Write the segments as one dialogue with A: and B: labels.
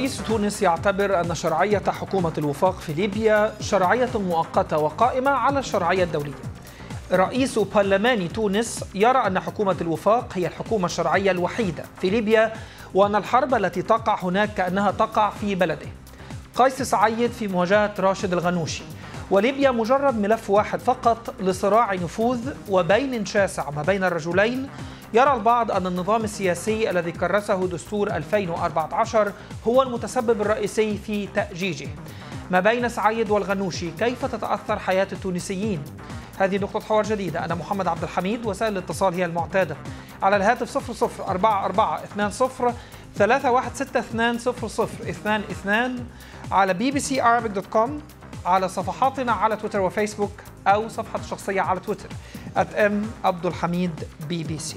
A: رئيس تونس يعتبر أن شرعية حكومة الوفاق في ليبيا شرعية مؤقتة وقائمة على الشرعية الدولية. رئيس برلمان تونس يرى أن حكومة الوفاق هي الحكومة الشرعية الوحيدة في ليبيا وأن الحرب التي تقع هناك كأنها تقع في بلده. قيس سعيد في مواجهة راشد الغنوشي. وليبيا مجرد ملف واحد فقط لصراع نفوذ وبين شاسع ما بين الرجلين يرى البعض أن النظام السياسي الذي كرسه دستور 2014 هو المتسبب الرئيسي في تأجيجه. ما بين سعيد والغنوشي كيف تتأثر حياة التونسيين؟ هذه نقطة حوار جديدة. أنا محمد عبد الحميد وسائل الاتصال هي المعتادة. على الهاتف 00 44 20 316 على بي بي سي dot com على صفحاتنا على تويتر وفيسبوك أو صفحة الشخصية على تويتر. @M عبد الحميد بي بي سي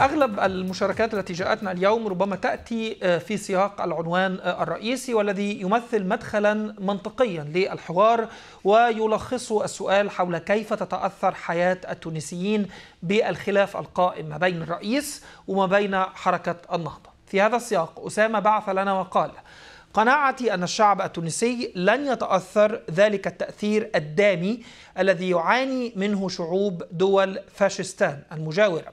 A: أغلب المشاركات التي جاءتنا اليوم ربما تأتي آه، في سياق العنوان آه، الرئيسي والذي يمثل مدخلا منطقيا للحوار ويلخص السؤال حول كيف تتأثر حياة التونسيين بالخلاف القائم ما بين الرئيس وما بين حركة النهضة. في هذا السياق أسامة بعث لنا وقال قناعتي أن الشعب التونسي لن يتأثر ذلك التأثير الدامي الذي يعاني منه شعوب دول فاشستان المجاورة.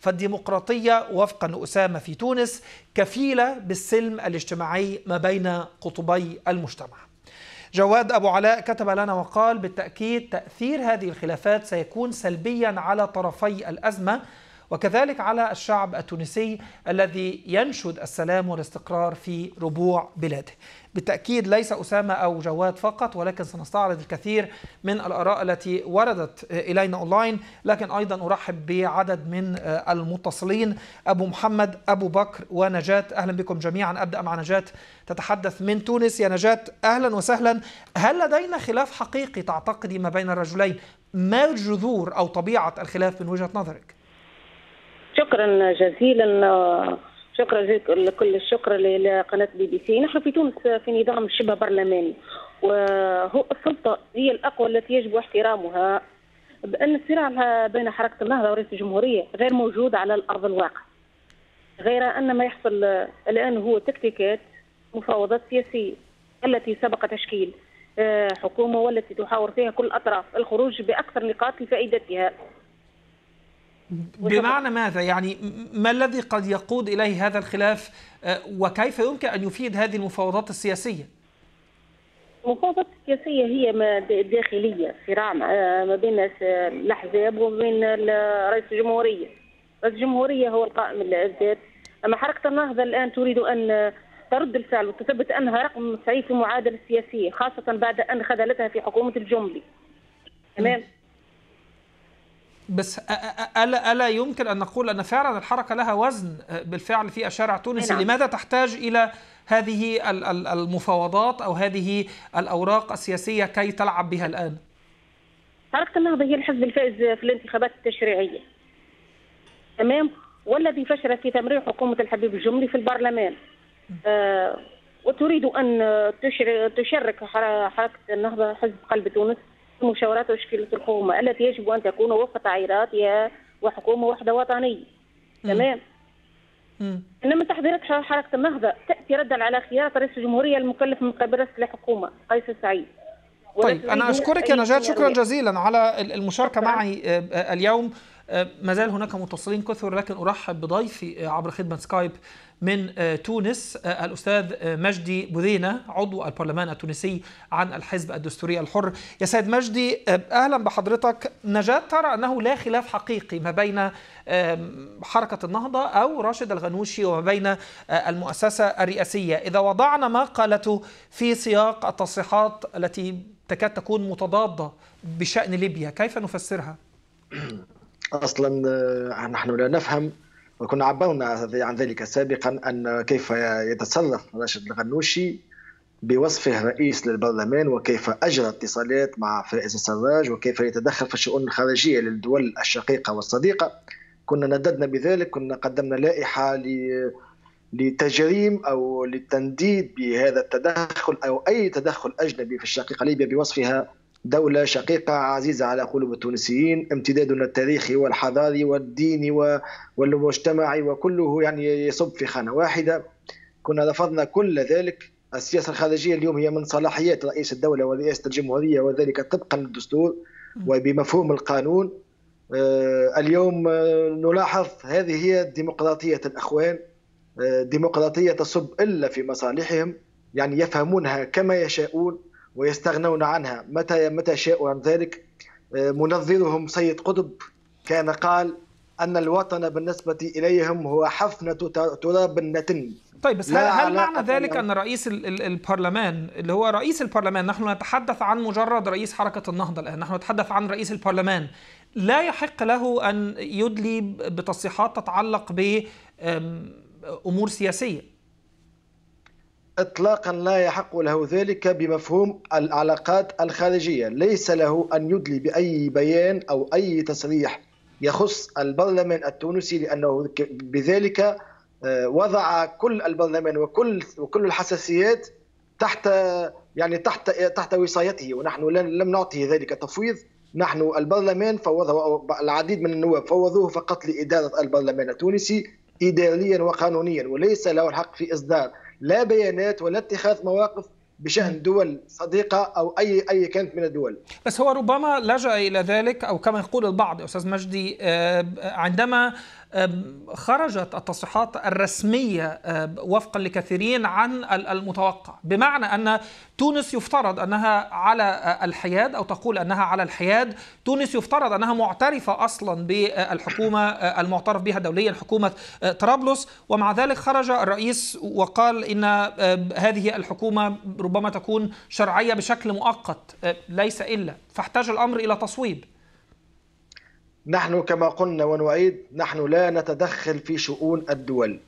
A: فالديمقراطية وفقا لأسامة في تونس كفيلة بالسلم الاجتماعي ما بين قطبي المجتمع. جواد أبو علاء كتب لنا وقال بالتأكيد تأثير هذه الخلافات سيكون سلبيا على طرفي الأزمة وكذلك على الشعب التونسي الذي ينشد السلام والاستقرار في ربوع بلاده. بالتأكيد ليس أسامة أو جواد فقط ولكن سنستعرض الكثير من الآراء التي وردت إلينا أونلاين. لكن أيضا أرحب بعدد من المتصلين أبو محمد أبو بكر ونجاة. أهلا بكم جميعا. أبدأ مع نجاة. تتحدث من تونس. يا نجاة أهلا وسهلا. هل لدينا خلاف حقيقي تعتقدي ما بين الرجلين؟ ما جذور أو طبيعة الخلاف من وجهة نظرك؟
B: شكرا جزيلا شكرا كل الشكر لقناة بي بي سي. نحن في تونس في نظام شبه برلماني وهو السلطة هي الأقوى التي يجب احترامها بأن الصراع بين حركة النهضة ورئيس الجمهورية غير موجود على الأرض الواقع غير أن ما يحصل الآن هو تكتيكات مفاوضات سياسية التي سبق تشكيل آه، حكومة والتي تحاور فيها كل الأطراف الخروج بأكثر نقاط لفائدتها.
A: بمعنى ماذا؟ يعني ما الذي قد يقود إليه هذا الخلاف؟ آه، وكيف يمكن أن يفيد هذه المفاوضات السياسية؟
B: المفاوضات السياسية هي ما داخلية صراع آه، ما بين الأحزاب وبين رئيس الجمهورية. رئيس الجمهورية هو القائم الذات أما حركة النهضة الآن تريد أن ترد الفعل وتثبت أنها رقم صحيح في المعادلة السياسية خاصة بعد أن خذلتها في حكومة الجملي. تمام؟
A: بس ألا, ألا يمكن أن نقول أن فعلا الحركة لها وزن بالفعل في الشارع التونسي نعم. لماذا تحتاج إلى هذه المفاوضات أو هذه الأوراق السياسية كي تلعب بها الآن؟
B: حركة النهضة هي الحزب الفائز في الانتخابات التشريعية. تمام؟ والذي فشل في تمرير حكومة الحبيب الجملي في البرلمان. آه وتريد أن تشرك حركة النهضة حزب قلب تونس مشاورات وتشكيلة الحكومة التي يجب أن تكون وفق تعييراتها وحكومة وحدة وطنية. تمام؟ انما تحضيرات حركة النهضة تأتي ردا على خيارات رئيس الجمهورية المكلف من قبل رئيس الحكومة قيس سعيد.
A: طيب أنا أشكرك يا نجاة شكرا جزيلا على المشاركة معي آه، آه، اليوم. ما زال هناك متصلين كثر لكن أرحب بضيفي عبر خدمة سكايب من آه، تونس آه، الأستاذ آه، مجدي بذينة عضو البرلمان التونسي عن الحزب الدستوري الحر. يا سيد مجدي أهلا بحضرتك. نجاة ترى أنه لا خلاف حقيقي ما بين حركة النهضة أو راشد الغنوشي وما بين المؤسسة الرئاسية. إذا وضعنا ما قالته في سياق التصريحات التي تكاد تكون متضادة بشأن ليبيا كيف نفسرها؟
C: أصلا نحن لا نفهم وكنا عبرنا عن ذلك سابقا أن كيف يتصرف راشد الغنوشي بوصفه رئيس للبرلمان وكيف أجرى اتصالات مع فائز السراج وكيف يتدخل في الشؤون الخارجية للدول الشقيقة والصديقة. كنا نددنا بذلك كنا قدمنا لائحة لتجريم أو للتنديد بهذا التدخل أو أي تدخل أجنبي في الشقيقة ليبيا بوصفها دولة شقيقة عزيزة على قلوب التونسيين امتدادنا التاريخي والحضاري والديني والمجتمعي وكله يعني يصب في خانة واحدة. كنا رفضنا كل ذلك. السياسة الخارجية اليوم هي من صلاحيات رئيس الدولة ورئاسه الجمهورية وذلك طبقا للدستور وبمفهوم القانون. اليوم نلاحظ هذه هي ديمقراطيه الأخوان. ديمقراطية تصب إلا في مصالحهم يعني يفهمونها كما يشاءون. ويستغنون عنها. متى متى شاءوا عن ذلك؟ منظرهم سيد قطب كان قال أن الوطن بالنسبة إليهم هو حفنة تراب نتن
A: طيب بس هل, هل معنى ذلك أن رئيس البرلمان اللي هو رئيس البرلمان نحن نتحدث عن مجرد رئيس حركة النهضة الآن نحن نتحدث عن رئيس البرلمان لا يحق له أن يدلي بتصريحات تتعلق بأمور سياسية؟
C: اطلاقا لا يحق له ذلك بمفهوم العلاقات الخارجية، ليس له أن يدلي بأي بيان أو أي تصريح يخص البرلمان التونسي لأنه بذلك وضع كل البرلمان وكل وكل الحساسيات تحت يعني تحت تحت وصايته. ونحن لم نعطيه ذلك تفويض. نحن البرلمان فوضه العديد من النواب فوضوه فقط لإدارة البرلمان التونسي اداريا وقانونيا وليس له الحق في إصدار لا بيانات ولا اتخاذ مواقف بشأن دول صديقة أو أي أي كانت من الدول.
A: بس هو ربما لجأ إلى ذلك أو كما يقول البعض أستاذ مجدي عندما خرجت التصريحات الرسمية وفقا لكثيرين عن المتوقع. بمعنى أن تونس يفترض أنها على الحياد أو تقول أنها على الحياد. تونس يفترض أنها معترفة أصلا بالحكومة المعترف بها دوليا حكومة طرابلس. ومع ذلك خرج الرئيس وقال إن هذه الحكومة ربما تكون شرعية بشكل مؤقت ليس إلا. فاحتاج الأمر إلى تصويب.
C: نحن كما قلنا ونعيد نحن لا نتدخل في شؤون الدول.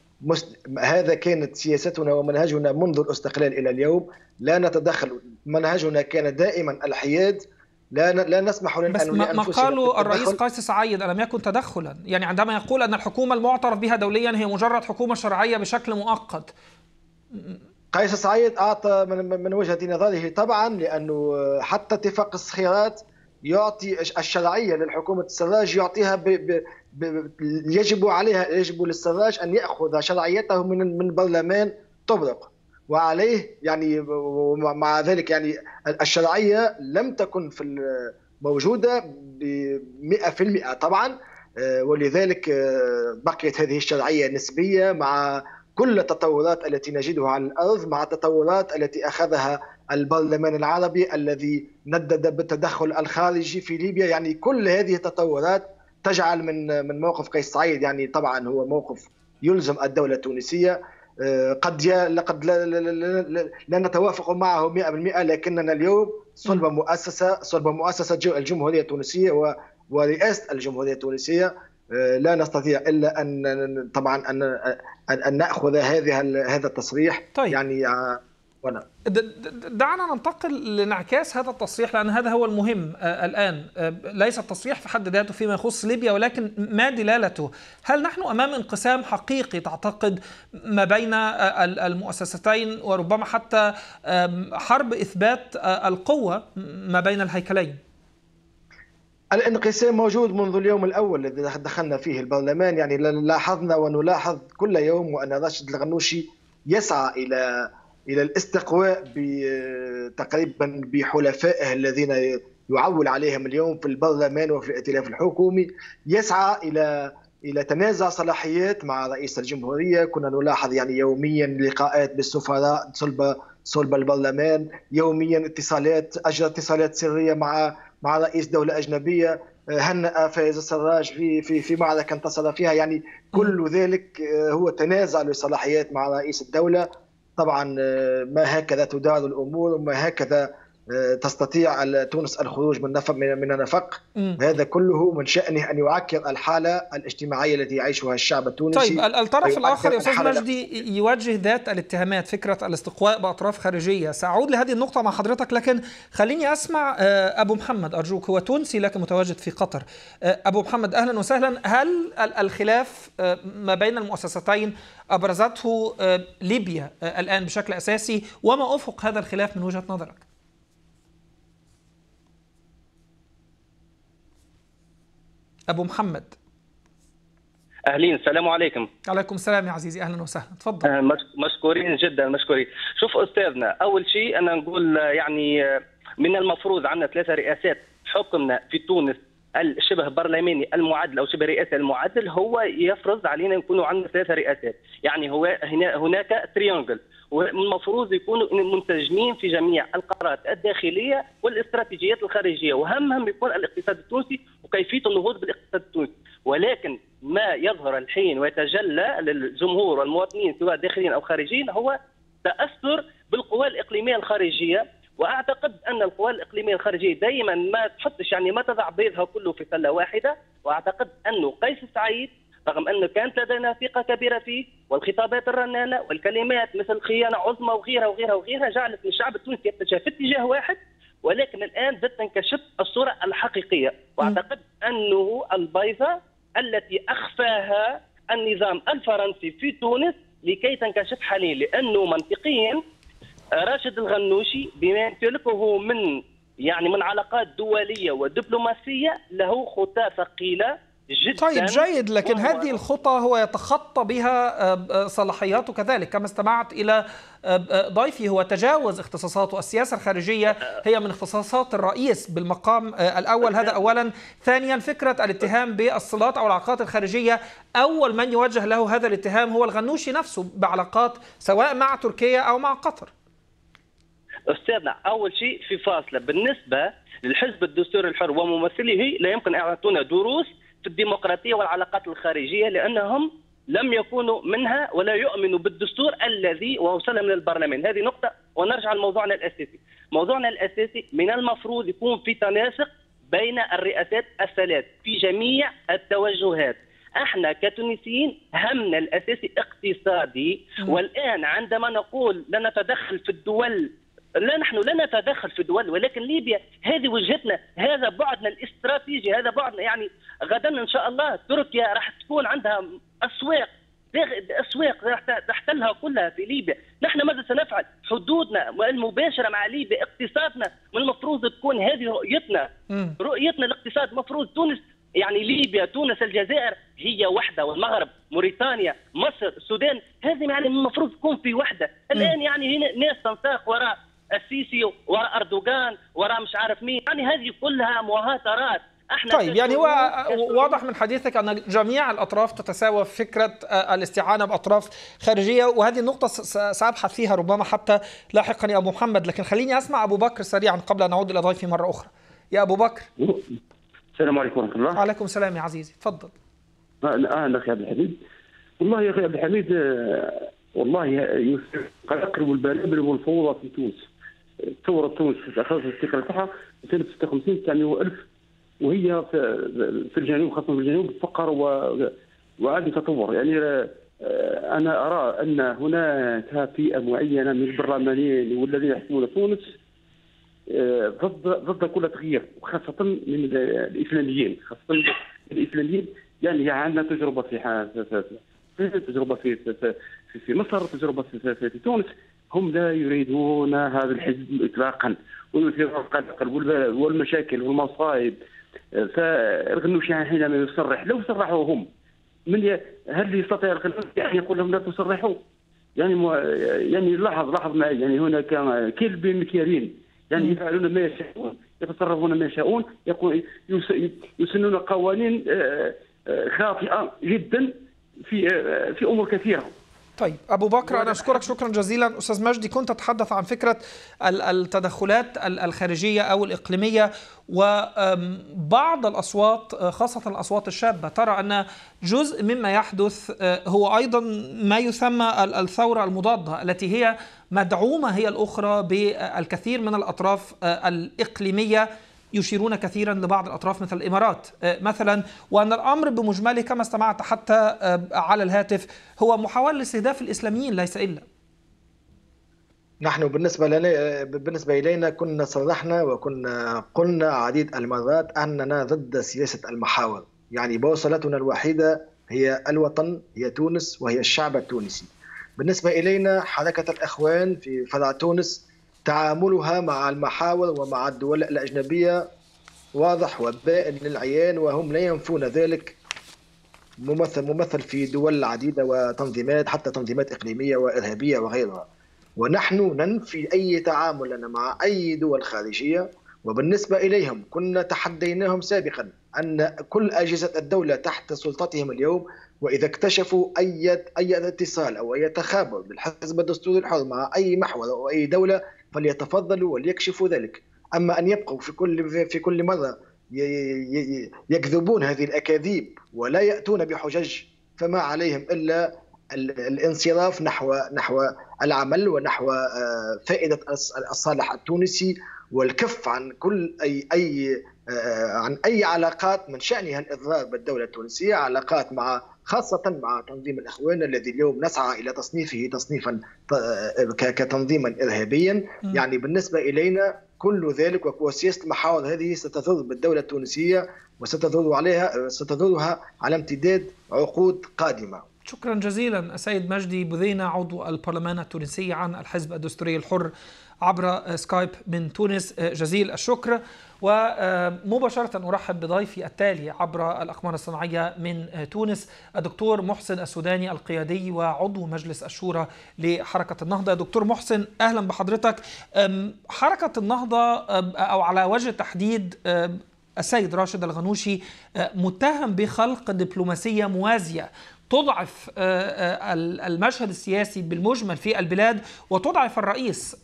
C: هذا كانت سياستنا ومنهجنا منذ الاستقلال إلى اليوم. لا نتدخل منهجنا كان دائما الحياد. لا لا نسمح
A: لنا بس ما قالوا الرئيس قيس سعيد ألم يكن تدخلا؟ يعني عندما يقول أن الحكومة المعترف بها دوليا هي مجرد حكومة شرعية بشكل مؤقت.
C: قيس سعيد أعطى من, من وجهة نظره طبعا لأنه حتى اتفاق الصخيرات يعطي الشرعية للحكومة السراج يعطيها ب ب ب يجب عليها يجب للسراج أن يأخذ شرعيته من من برلمان طبرق. وعليه يعني مع ذلك يعني الشرعية لم تكن في موجودة ب 100% طبعا. ولذلك بقيت هذه الشرعية نسبية مع كل التطورات التي نجدها على الأرض مع التطورات التي أخذها البرلمان العربي الذي ندد بالتدخل الخارجي في ليبيا. يعني كل هذه التطورات تجعل من من موقف قيس سعيد. يعني طبعا هو موقف يلزم الدولة التونسية. قد لقد لا, لا, لا نتوافق معه 100% لكننا اليوم صلب مؤسسة صلب مؤسسة الجمهورية التونسية ورئاسة الجمهورية التونسية لا نستطيع إلا أن طبعا ان ان نأخذ هذه هذا التصريح
A: طيب.
C: يعني ونعم.
A: دعنا ننتقل لانعكاس هذا التصريح لأن هذا هو المهم الآن ليس التصريح في حد ذاته فيما يخص ليبيا ولكن ما دلالته هل نحن أمام انقسام حقيقي تعتقد ما بين المؤسستين وربما حتى حرب إثبات القوة ما بين الهيكلين
C: الانقسام موجود منذ اليوم الأول الذي دخلنا فيه البرلمان. يعني لاحظنا ونلاحظ كل يوم وأن راشد الغنوشي يسعى إلى إلى الاستقواء تقريبا بحلفائه الذين يعول عليهم اليوم في البرلمان وفي الائتلاف الحكومي. يسعى إلى إلى تنازع صلاحيات مع رئيس الجمهورية. كنا نلاحظ يعني يوميا لقاءات بالسفراء صلب صلب البرلمان. يوميا اتصالات أجرى اتصالات سرية مع مع رئيس دولة أجنبية هنأ فايز السراج في في في معركة انتصر فيها. يعني كل ذلك هو تنازع لصلاحيات مع رئيس الدولة. طبعا ما هكذا تدار الأمور وما هكذا تستطيع تونس الخروج من نفق من نفق هذا كله من شأنه أن يعكر الحالة الاجتماعية التي يعيشها الشعب التونسي.
A: طيب الطرف الآخر يا أستاذ مجدي يوجه ذات الاتهامات فكرة الاستقواء بأطراف خارجية. سأعود لهذه النقطة مع حضرتك لكن خليني أسمع أبو محمد أرجوك. هو تونسي لكن متواجد في قطر. أبو محمد أهلا وسهلا. هل الخلاف ما بين المؤسستين أبرزته ليبيا الآن بشكل أساسي؟ وما أفق هذا الخلاف من وجهة نظرك؟ أبو محمد.
D: أهلين السلام عليكم.
A: عليكم السلام يا عزيزي أهلا وسهلا. تفضل.
D: آه، مش- مشكورين جدا مشكورين. شوف أستاذنا أول شيء أنا نقول آه، يعني آه، من المفروض عندنا ثلاثة رئاسات حكمنا في تونس الشبه برلماني المعدل أو شبه رئاسي المعدل هو يفرض علينا يكونوا عندنا ثلاثة رئاسات. يعني هو هنا هناك تريانجل والمفروض يكونوا منسجمين في جميع القرارات الداخلية والاستراتيجيات الخارجية. واهمهم يكون الاقتصاد التونسي وكيفية النهوض بالاقتصاد التونسي. ولكن ما يظهر الحين ويتجلى للجمهور والمواطنين سواء داخليين أو خارجيين هو تأثر بالقوى الإقليمية الخارجية. وأعتقد أن القوى الإقليمية الخارجية دائما ما تحطش يعني ما تضع بيضها كله في سلة واحدة. وأعتقد أنه قيس سعيد رغم أنه كانت لدينا ثقة كبيرة فيه والخطابات الرنانة والكلمات مثل خيانة عظمى وغيرها وغيرها وغيرها جعلت الشعب التونسي يتجه في اتجاه واحد ولكن الآن بدات تنكشف الصورة الحقيقية. وأعتقد أنه البيضة التي أخفاها النظام الفرنسي في تونس لكي تنكشف حاليا لأنه منطقيا راشد الغنوشي بما يمتلكه من يعني من علاقات دولية ودبلوماسية له خطى ثقيله جدا
A: طيب جيد لكن هذه الخطى هو يتخطى بها آه، آه، صلاحياته كذلك. كما استمعت إلى آه، ضيفي هو تجاوز اختصاصاته السياسة الخارجية. هي من اختصاصات الرئيس بالمقام الأول. هذا أولا. ثانيا فكرة الاتهام بالصلات أو العلاقات الخارجية. أول من يوجه له هذا الاتهام هو الغنوشي نفسه بعلاقات سواء مع تركيا أو مع قطر.
D: أستاذنا أول شيء في فاصلة. بالنسبة للحزب الدستوري الحر وممثله لا يمكن أن يعطونا دروس في الديمقراطية والعلاقات الخارجية لأنهم لم يكونوا منها ولا يؤمنوا بالدستور الذي وصل من البرلمان. هذه نقطة ونرجع لموضوعنا الأساسي. موضوعنا الأساسي من المفروض يكون في تناسق بين الرئاسات الثلاث في جميع التوجهات. إحنا كتونسيين همنا الأساسي اقتصادي. والآن عندما نقول لا نتدخل في الدول لا نحن لا نتدخل في الدول ولكن ليبيا هذه وجهتنا هذا بعدنا الاستراتيجي هذا بعدنا يعني غدا إن شاء الله تركيا راح تكون عندها أسواق أسواق راح تحتلها كلها في ليبيا، نحن ماذا سنفعل؟ حدودنا المباشرة مع ليبيا، اقتصادنا من المفروض تكون هذه رؤيتنا،. رؤيتنا الاقتصاد مفروض تونس يعني ليبيا تونس الجزائر هي وحدة والمغرب موريتانيا مصر السودان هذه يعني المفروض تكون في وحدة الآن يعني هنا ناس تنساق وراء السيسي وراء أردوغان وراء مش عارف مين. يعني هذه كلها مهاترات. إحنا
A: طيب يعني هو
D: كشعوب-
A: واضح من حديثك أن جميع الأطراف تتساوى في فكرة آه، الاستعانة بأطراف خارجية وهذه النقطة سأبحث فيها ربما حتى لاحقا يا أبو محمد. لكن خليني أسمع أبو بكر سريعا قبل أن نعود إلى ضيفي مرة أخرى. يا أبو بكر.
E: السلام عليكم ورحمة الله.
A: عليكم السلام يا عزيزي. تفضل.
E: أهلا أخي عبد الحميد. والله يا أخي عبد الحميد آه، والله قد أقرب البلابل والفوضى في تونس. ثورة تونس اخذت الاستقلال تاعها سنة 56 900 ألف وهي في في الجنوب خاصة في الجنوب فقر وعدم تطور يعني آه، أنا أرى أن هناك فئة معينة من البرلمانيين والذين يحكمون تونس آه، ضد ضد كل تغيير وخاصة من الإسلاميين خاصة الإسلاميين. يعني عندنا تجربة في ح- في- في- في في في في, في مصر تجربة في, في, في, في تونس. هم لا يريدون هذا الحزب إطلاقا ويثيرون القلق والمشاكل والمصائب فالغنوشي حينما يصرح لو صرحوا هم من. هل يستطيع الغنوشي أن يقول لهم لا تصرحوا؟ يعني مو... يعني لاحظ لاحظ معي يعني هناك كيل بين مكيالين يعني يفعلون ما يشاءون يتصرفون ما يشاءون. يسنون قوانين آه، آه، خاطئة جدا في آه، في أمور كثيرة
A: طيب أبو بكر أنا أشكرك شكرا جزيلا. أستاذ مجدي كنت تتحدث عن فكرة ال- التدخلات ال- الخارجية أو الإقليمية وبعض الأصوات خاصة الأصوات الشابة ترى أن جزء مما يحدث آه، هو أيضا ما يسمى ال- الثورة المضادة التي هي مدعومة هي الأخرى بالكثير من الأطراف آه، الإقليمية. يشيرون كثيرا لبعض الأطراف مثل الإمارات. آه، مثلا وأن الأمر بمجمله كما استمعت حتى آه، على الهاتف هو محاولة لاستهداف الإسلاميين ليس إلا.
C: نحن بالنسبة لنا بالنسبة إلينا كنا صرحنا وكنا قلنا عديد المرات أننا ضد سياسة المحاور. يعني بوصلتنا الوحيدة هي الوطن هي تونس وهي الشعب التونسي. بالنسبة إلينا حركة الإخوان في فرع تونس تعاملها مع المحاور ومع الدول الأجنبية واضح وبائن للعيان وهم لا ينفون ذلك. ممثل ممثل في دول عديدة وتنظيمات حتى تنظيمات إقليمية وإرهابية وغيرها. ونحن ننفي أي تعامل لنا مع أي دول خارجية. وبالنسبة إليهم كنا تحديناهم سابقا أن كل أجهزة الدولة تحت سلطتهم اليوم وإذا اكتشفوا اي أي اتصال أو أي تخابر بالحزب الدستوري الحر مع أي محور أو أي دولة فليتفضلوا وليكشفوا ذلك. أما أن يبقوا في كل في كل مرة يكذبون هذه الأكاذيب ولا يأتون بحجج فما عليهم إلا الانصراف نحو نحو العمل ونحو آه، فائدة الصالح التونسي والكف عن كل أي أي آه، عن أي علاقات من شأنها الإضرار بالدولة التونسية علاقات مع خاصة مع تنظيم الإخوان الذي اليوم نسعى إلى تصنيفه تصنيفا كتنظيما إرهابيا. يعني بالنسبة إلينا كل ذلك وسياسة المحاور هذه ستضر بالدولة التونسية وستضر عليها ستضرها على امتداد عقود قادمة.
A: شكرا جزيلا السيد مجدي بذينة عضو البرلمان التونسي عن الحزب الدستوري الحر عبر سكايب من تونس. جزيل الشكر. ومباشرة أرحب بضيفي التالي عبر الأقمار الصناعية من تونس الدكتور محسن السوداني القيادي وعضو مجلس الشورى لحركة النهضة. دكتور محسن أهلا بحضرتك. حركة النهضة أو على وجه التحديد السيد راشد الغنوشي متهم بخلق دبلوماسية موازية تضعف المشهد السياسي بالمجمل في البلاد وتضعف الرئيس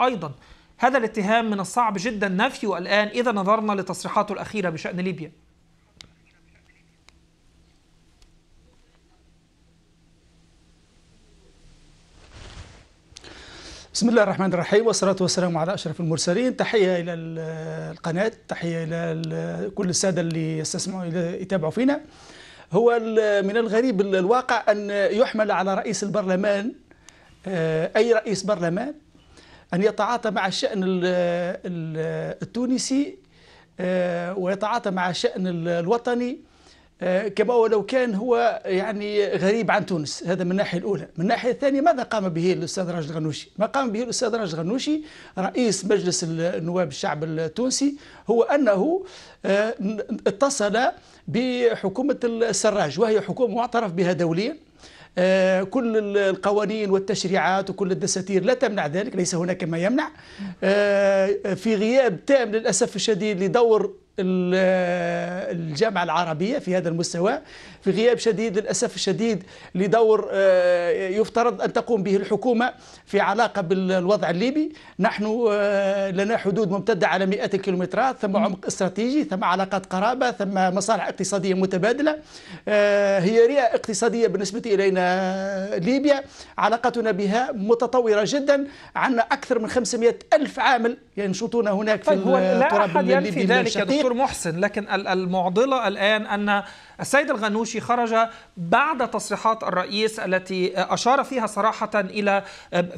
A: أيضا. هذا الاتهام من الصعب جدا. نفيه الآن إذا نظرنا لتصريحاته الأخيرة بشأن ليبيا.
F: بسم الله الرحمن الرحيم والصلاة والسلام على أشرف المرسلين. تحية إلى القناة تحية إلى كل السادة اللي يستسمعوا يتابعوا فينا. هو من الغريب الواقع أن يحمل على رئيس البرلمان أي رئيس برلمان أن يتعاطى مع الشأن التونسي ويتعاطى مع الشأن الوطني كما ولو كان هو يعني غريب عن تونس. هذا من الناحية الأولى. من الناحية الثانية ماذا قام به الأستاذ راجل الغنوشي ما قام به الأستاذ راجل الغنوشي رئيس مجلس النواب الشعب التونسي هو أنه اتصل بحكومة السراج وهي حكومة معترف بها دوليا. كل القوانين والتشريعات وكل الدساتير لا تمنع ذلك ليس هناك ما يمنع. في غياب تام للأسف الشديد لدور الجامعة العربية في هذا المستوى في غياب شديد للأسف الشديد لدور يفترض أن تقوم به الحكومة في علاقة بالوضع الليبي. نحن لنا حدود ممتدة على مئات الكيلومترات ثم عمق استراتيجي ثم علاقات قرابة ثم مصالح اقتصادية متبادلة. هي رئة اقتصادية بالنسبة إلينا ليبيا. علاقتنا بها متطورة جدا. عندنا أكثر من 500 ألف عامل ينشطون هناك
A: طيب
F: في
A: لا
F: التراب الليبي
A: ذلك. دكتور محسن لكن المعضلة الآن أن السيد الغنوشي خرج بعد تصريحات الرئيس التي أشار فيها صراحة إلى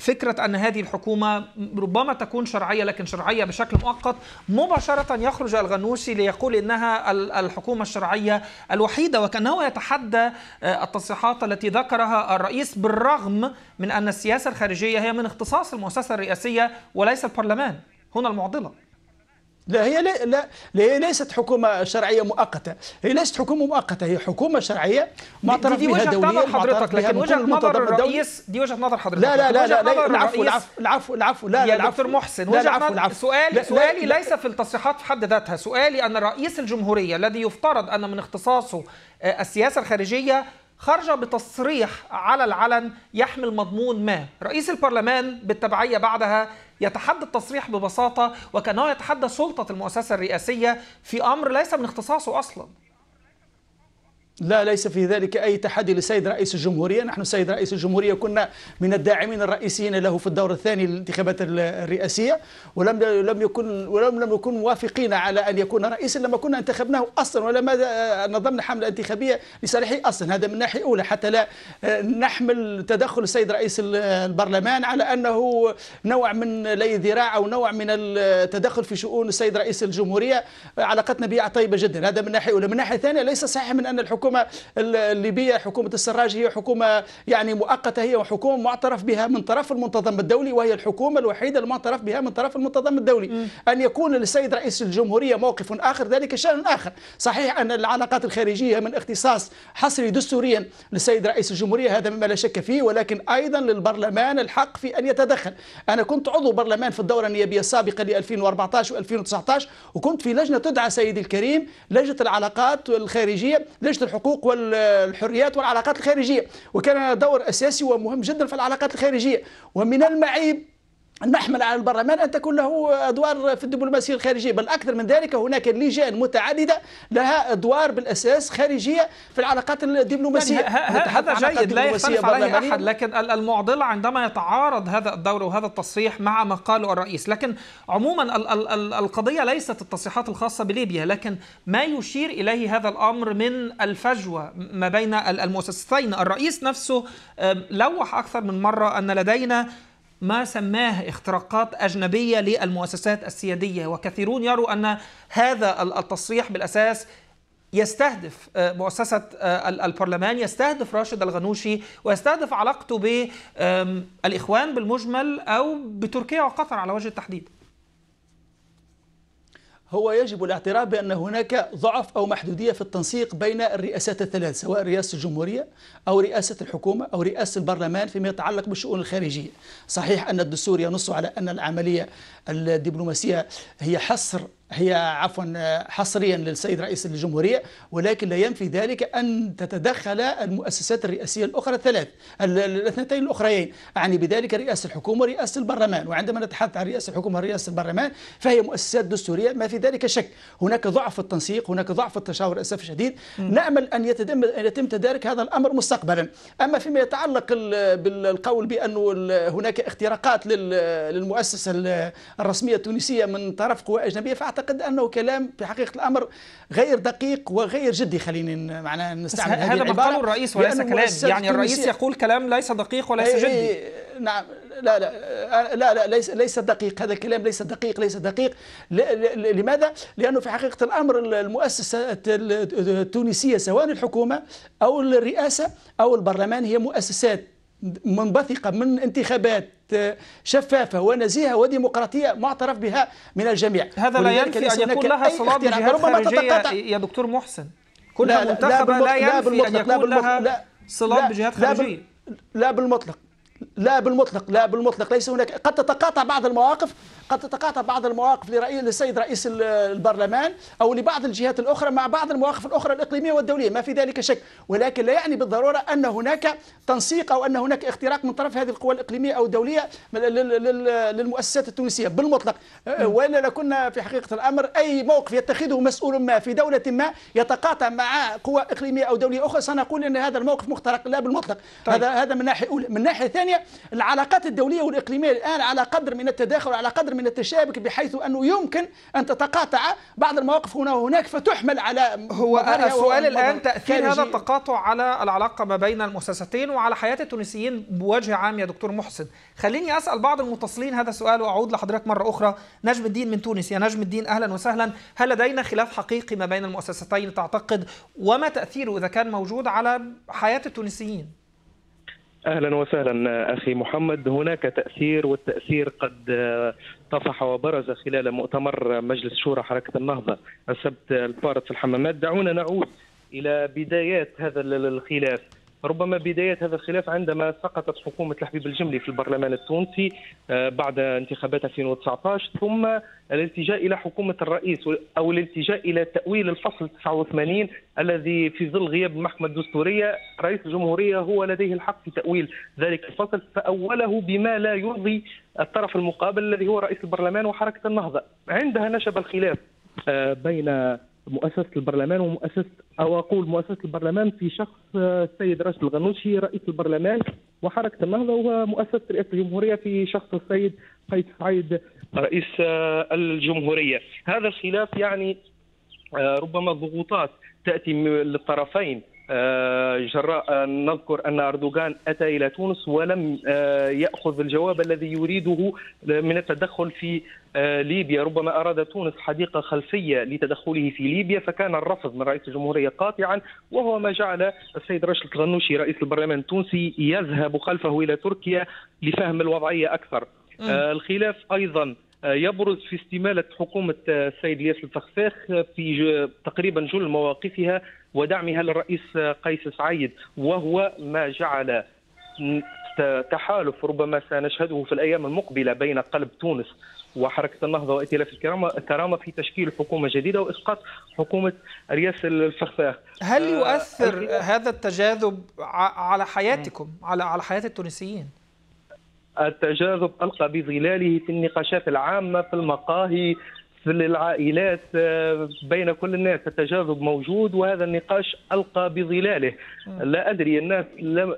A: فكرة أن هذه الحكومة ربما تكون شرعية لكن شرعية بشكل مؤقت. مباشرة يخرج الغنوشي ليقول إنها الحكومة الشرعية الوحيدة وكأنه يتحدى التصريحات التي ذكرها الرئيس بالرغم من أن السياسة الخارجية هي من اختصاص المؤسسة الرئاسية وليس البرلمان. هنا المعضلة.
F: لا هي لا, لا هي ليست حكومة شرعية مؤقتة هي ليست حكومة مؤقتة هي حكومة شرعية معترف
A: دي, دي وجهة نظر حضرتك لكن وجهة نظر. الرئيس دي وجهة نظر حضرتك
F: لا لا لا لا, لا العفو العفو العفو العفو لا لا
A: يا. دكتور محسن
F: لا
A: وجهة
F: العفو العفو
A: سؤالي سؤالي. ليس في التصريحات في حد ذاتها سؤالي أن رئيس الجمهورية الذي يفترض أن من اختصاصه آه، السياسة الخارجية خرج بتصريح على العلن يحمل مضمون ما رئيس البرلمان بالتبعية بعدها يتحدى التصريح ببساطة وكأنه يتحدى سلطة المؤسسة الرئاسية في أمر ليس من اختصاصه أصلا.
F: لا ليس في ذلك أي تحدي للسيد رئيس الجمهورية. نحن السيد رئيس الجمهورية كنا من الداعمين الرئيسيين له في الدور الثاني للانتخابات الرئاسية ولم لم يكن ولم لم نكن موافقين على أن يكون رئيسا لما كنا انتخبناه أصلا ولما نظمنا حملة انتخابية لصالحه أصلا. هذا من ناحية أولى. حتى لا نحمل تدخل السيد رئيس البرلمان على أنه نوع من لي ذراع أو نوع من التدخل في شؤون السيد رئيس الجمهورية. علاقتنا به طيبة جدا. هذا من ناحية أولى. من ناحية ثانية ليس صحيح من أن الحكومة الحكومة الليبية حكومة السراج هي حكومة يعني مؤقتة هي وحكومه معترف بها من طرف المنتظم الدولي وهي الحكومة الوحيدة المعترف بها من طرف المنتظم الدولي. م. أن يكون للسيد رئيس الجمهورية موقف آخر ذلك شأن آخر. صحيح أن العلاقات الخارجية من اختصاص حصري دستوريا للسيد رئيس الجمهورية هذا مما لا شك فيه ولكن أيضا للبرلمان الحق في أن يتدخل. أنا كنت عضو برلمان في الدورة النيابية السابقة ل 2014 و2019 وكنت في لجنة تدعى سيدي الكريم لجنة العلاقات الخارجية لجنة الحقوق والحريات والعلاقات الخارجية. وكان دور أساسي ومهم جدا في العلاقات الخارجية. ومن المعيب نحمل على البرلمان أن تكون له أدوار في الدبلوماسية الخارجية بل أكثر من ذلك هناك لجان متعددة لها أدوار بالأساس خارجية في العلاقات الدبلوماسية.
A: يعني هذا جيد لا يختلف عليه أحد لكن المعضلة عندما يتعارض هذا الدور وهذا التصريح مع ما قاله الرئيس. لكن عموما ال ال ال القضية ليست التصريحات الخاصة بليبيا لكن ما يشير إليه هذا الأمر من الفجوة ما بين المؤسستين. الرئيس نفسه لوح أكثر من مرة أن لدينا ما سماه اختراقات أجنبية للمؤسسات السيادية. وكثيرون يروا أن هذا التصريح بالأساس يستهدف مؤسسة البرلمان يستهدف راشد الغنوشي ويستهدف علاقته بالإخوان بالمجمل أو بتركيا وقطر على وجه التحديد.
F: هو يجب الاعتراف بأن هناك ضعف أو محدودية في التنسيق بين الرئاسات الثلاث سواء رئاسة الجمهورية أو رئاسة الحكومة أو رئاسة البرلمان فيما يتعلق بالشؤون الخارجية. صحيح أن الدستور ينص على أن العملية الدبلوماسية هي حصر هي عفوا حصريا للسيد رئيس الجمهورية ولكن لا ينفي ذلك أن تتدخل المؤسسات الرئاسية الأخرى الثلاث الاثنتين الأخريين. أعني بذلك رئاسة الحكومة ورئاسة البرلمان. وعندما نتحدث عن رئاسة الحكومة ورئاسة البرلمان فهي مؤسسات دستورية ما في ذلك شك. هناك ضعف في التنسيق هناك ضعف في التشاور للأسف الشديد نأمل أن يتم أن يتم تدارك هذا الأمر مستقبلا. أما فيما يتعلق بالقول بأنه هناك اختراقات للمؤسسة الرسمية التونسية من طرف قوى أجنبية فأعتقد أنه كلام في حقيقة الأمر غير دقيق وغير جدي خلينا معناها نستعمل هذه
A: هذا ما قاله الرئيس وليس كلام. يعني الرئيس يقول كلام ليس دقيق وليس جدي.
F: نعم. لا لا لا لا ليس ليس دقيق. هذا الكلام ليس دقيق ليس دقيق. لماذا؟ لأنه في حقيقة الأمر المؤسسة التونسية سواء الحكومة أو الرئاسة أو البرلمان هي مؤسسات منبثقة من انتخابات شفافة ونزيهة وديمقراطية معترف بها من الجميع.
A: هذا لا ينفي أن يكون لها صلات بجهات خارجية يا دكتور محسن. كلها منتخبة لا, لا ينفي أن يكون لها صلات بجهات خارجية.
F: لا بالمطلق. لا بالمطلق لا بالمطلق. ليس هناك. قد تتقاطع بعض المواقف قد تتقاطع بعض المواقف لرئيس للسيد رئيس البرلمان أو لبعض الجهات الأخرى مع بعض المواقف الأخرى الإقليمية والدولية. ما في ذلك شك. ولكن لا يعني بالضرورة أن هناك تنسيق أو أن هناك اختراق من طرف هذه القوى الإقليمية أو الدولية للمؤسسات التونسية. بالمطلق. وإلا لكنا في حقيقة الأمر أي موقف يتخذه مسؤول ما في دولة ما يتقاطع مع قوى إقليمية أو دولية أخرى سنقول إن هذا الموقف مخترق. لا بالمطلق. طيب. هذا هذا من ناحية أولى. من ناحية ثانية العلاقات الدولية والإقليمية الآن على قدر من التداخل وعلى قدر من التشابك بحيث أنه يمكن أن تتقاطع بعض المواقف هنا وهناك فتحمل على
A: هو السؤال الآن تأثير هذا التقاطع على العلاقة ما بين المؤسستين وعلى حياة التونسيين بوجه عام يا دكتور محسن. خليني أسأل بعض المتصلين هذا السؤال وأعود لحضرتك مرة أخرى. نجم الدين من تونس. يا نجم الدين أهلا وسهلا. هل لدينا خلاف حقيقي ما بين المؤسستين تعتقد؟ وما تأثيره إذا كان موجود على حياة التونسيين؟
G: أهلا وسهلا أخي محمد. هناك تأثير والتأثير قد طفح وبرز خلال مؤتمر مجلس شورى حركة النهضة. السبت الفارط في الحمامات. دعونا نعود إلى بدايات هذا الخلاف. ربما بداية هذا الخلاف عندما سقطت حكومة الحبيب الجملي في البرلمان التونسي بعد انتخابات 2019 ثم الالتجاء إلى حكومة الرئيس أو الالتجاء إلى تأويل الفصل 89 الذي في ظل غياب المحكمة الدستورية رئيس الجمهورية هو لديه الحق في تأويل ذلك الفصل فأوله بما لا يرضي الطرف المقابل الذي هو رئيس البرلمان وحركة النهضة. عندها نشب الخلاف بين مؤسسة البرلمان ومؤسسة أو أقول مؤسسة البرلمان في شخص السيد راشد الغنوشي رئيس البرلمان وحركة النهضة ومؤسسة رئاسة الجمهورية في شخص السيد قيس سعيد. رئيس الجمهورية. هذا الخلاف يعني ربما ضغوطات تأتي للطرفين جراء نذكر أن أردوغان أتى إلى تونس ولم يأخذ الجواب الذي يريده من التدخل في ليبيا. ربما أراد تونس حديقة خلفية لتدخله في ليبيا فكان الرفض من رئيس الجمهورية قاطعا وهو ما جعل السيد راشد الغنوشي رئيس البرلمان التونسي يذهب خلفه إلى تركيا لفهم الوضعية أكثر. الخلاف أيضا يبرز في استمالة حكومة السيد الياس الفخفاخ في تقريبا جل مواقفها ودعمها للرئيس قيس سعيد وهو ما جعل تحالف ربما سنشهده في الأيام المقبلة بين قلب تونس وحركة النهضة وائتلاف الكرامة في تشكيل حكومة جديدة وإسقاط حكومة رياس الفخفاخ
A: هل يؤثر آه هذا التجاذب على حياتكم على على حياة التونسيين؟
G: التجاذب ألقى بظلاله في النقاشات العامة في المقاهي في العائلات بين كل الناس التجاذب موجود وهذا النقاش ألقى بظلاله. لا أدري الناس لم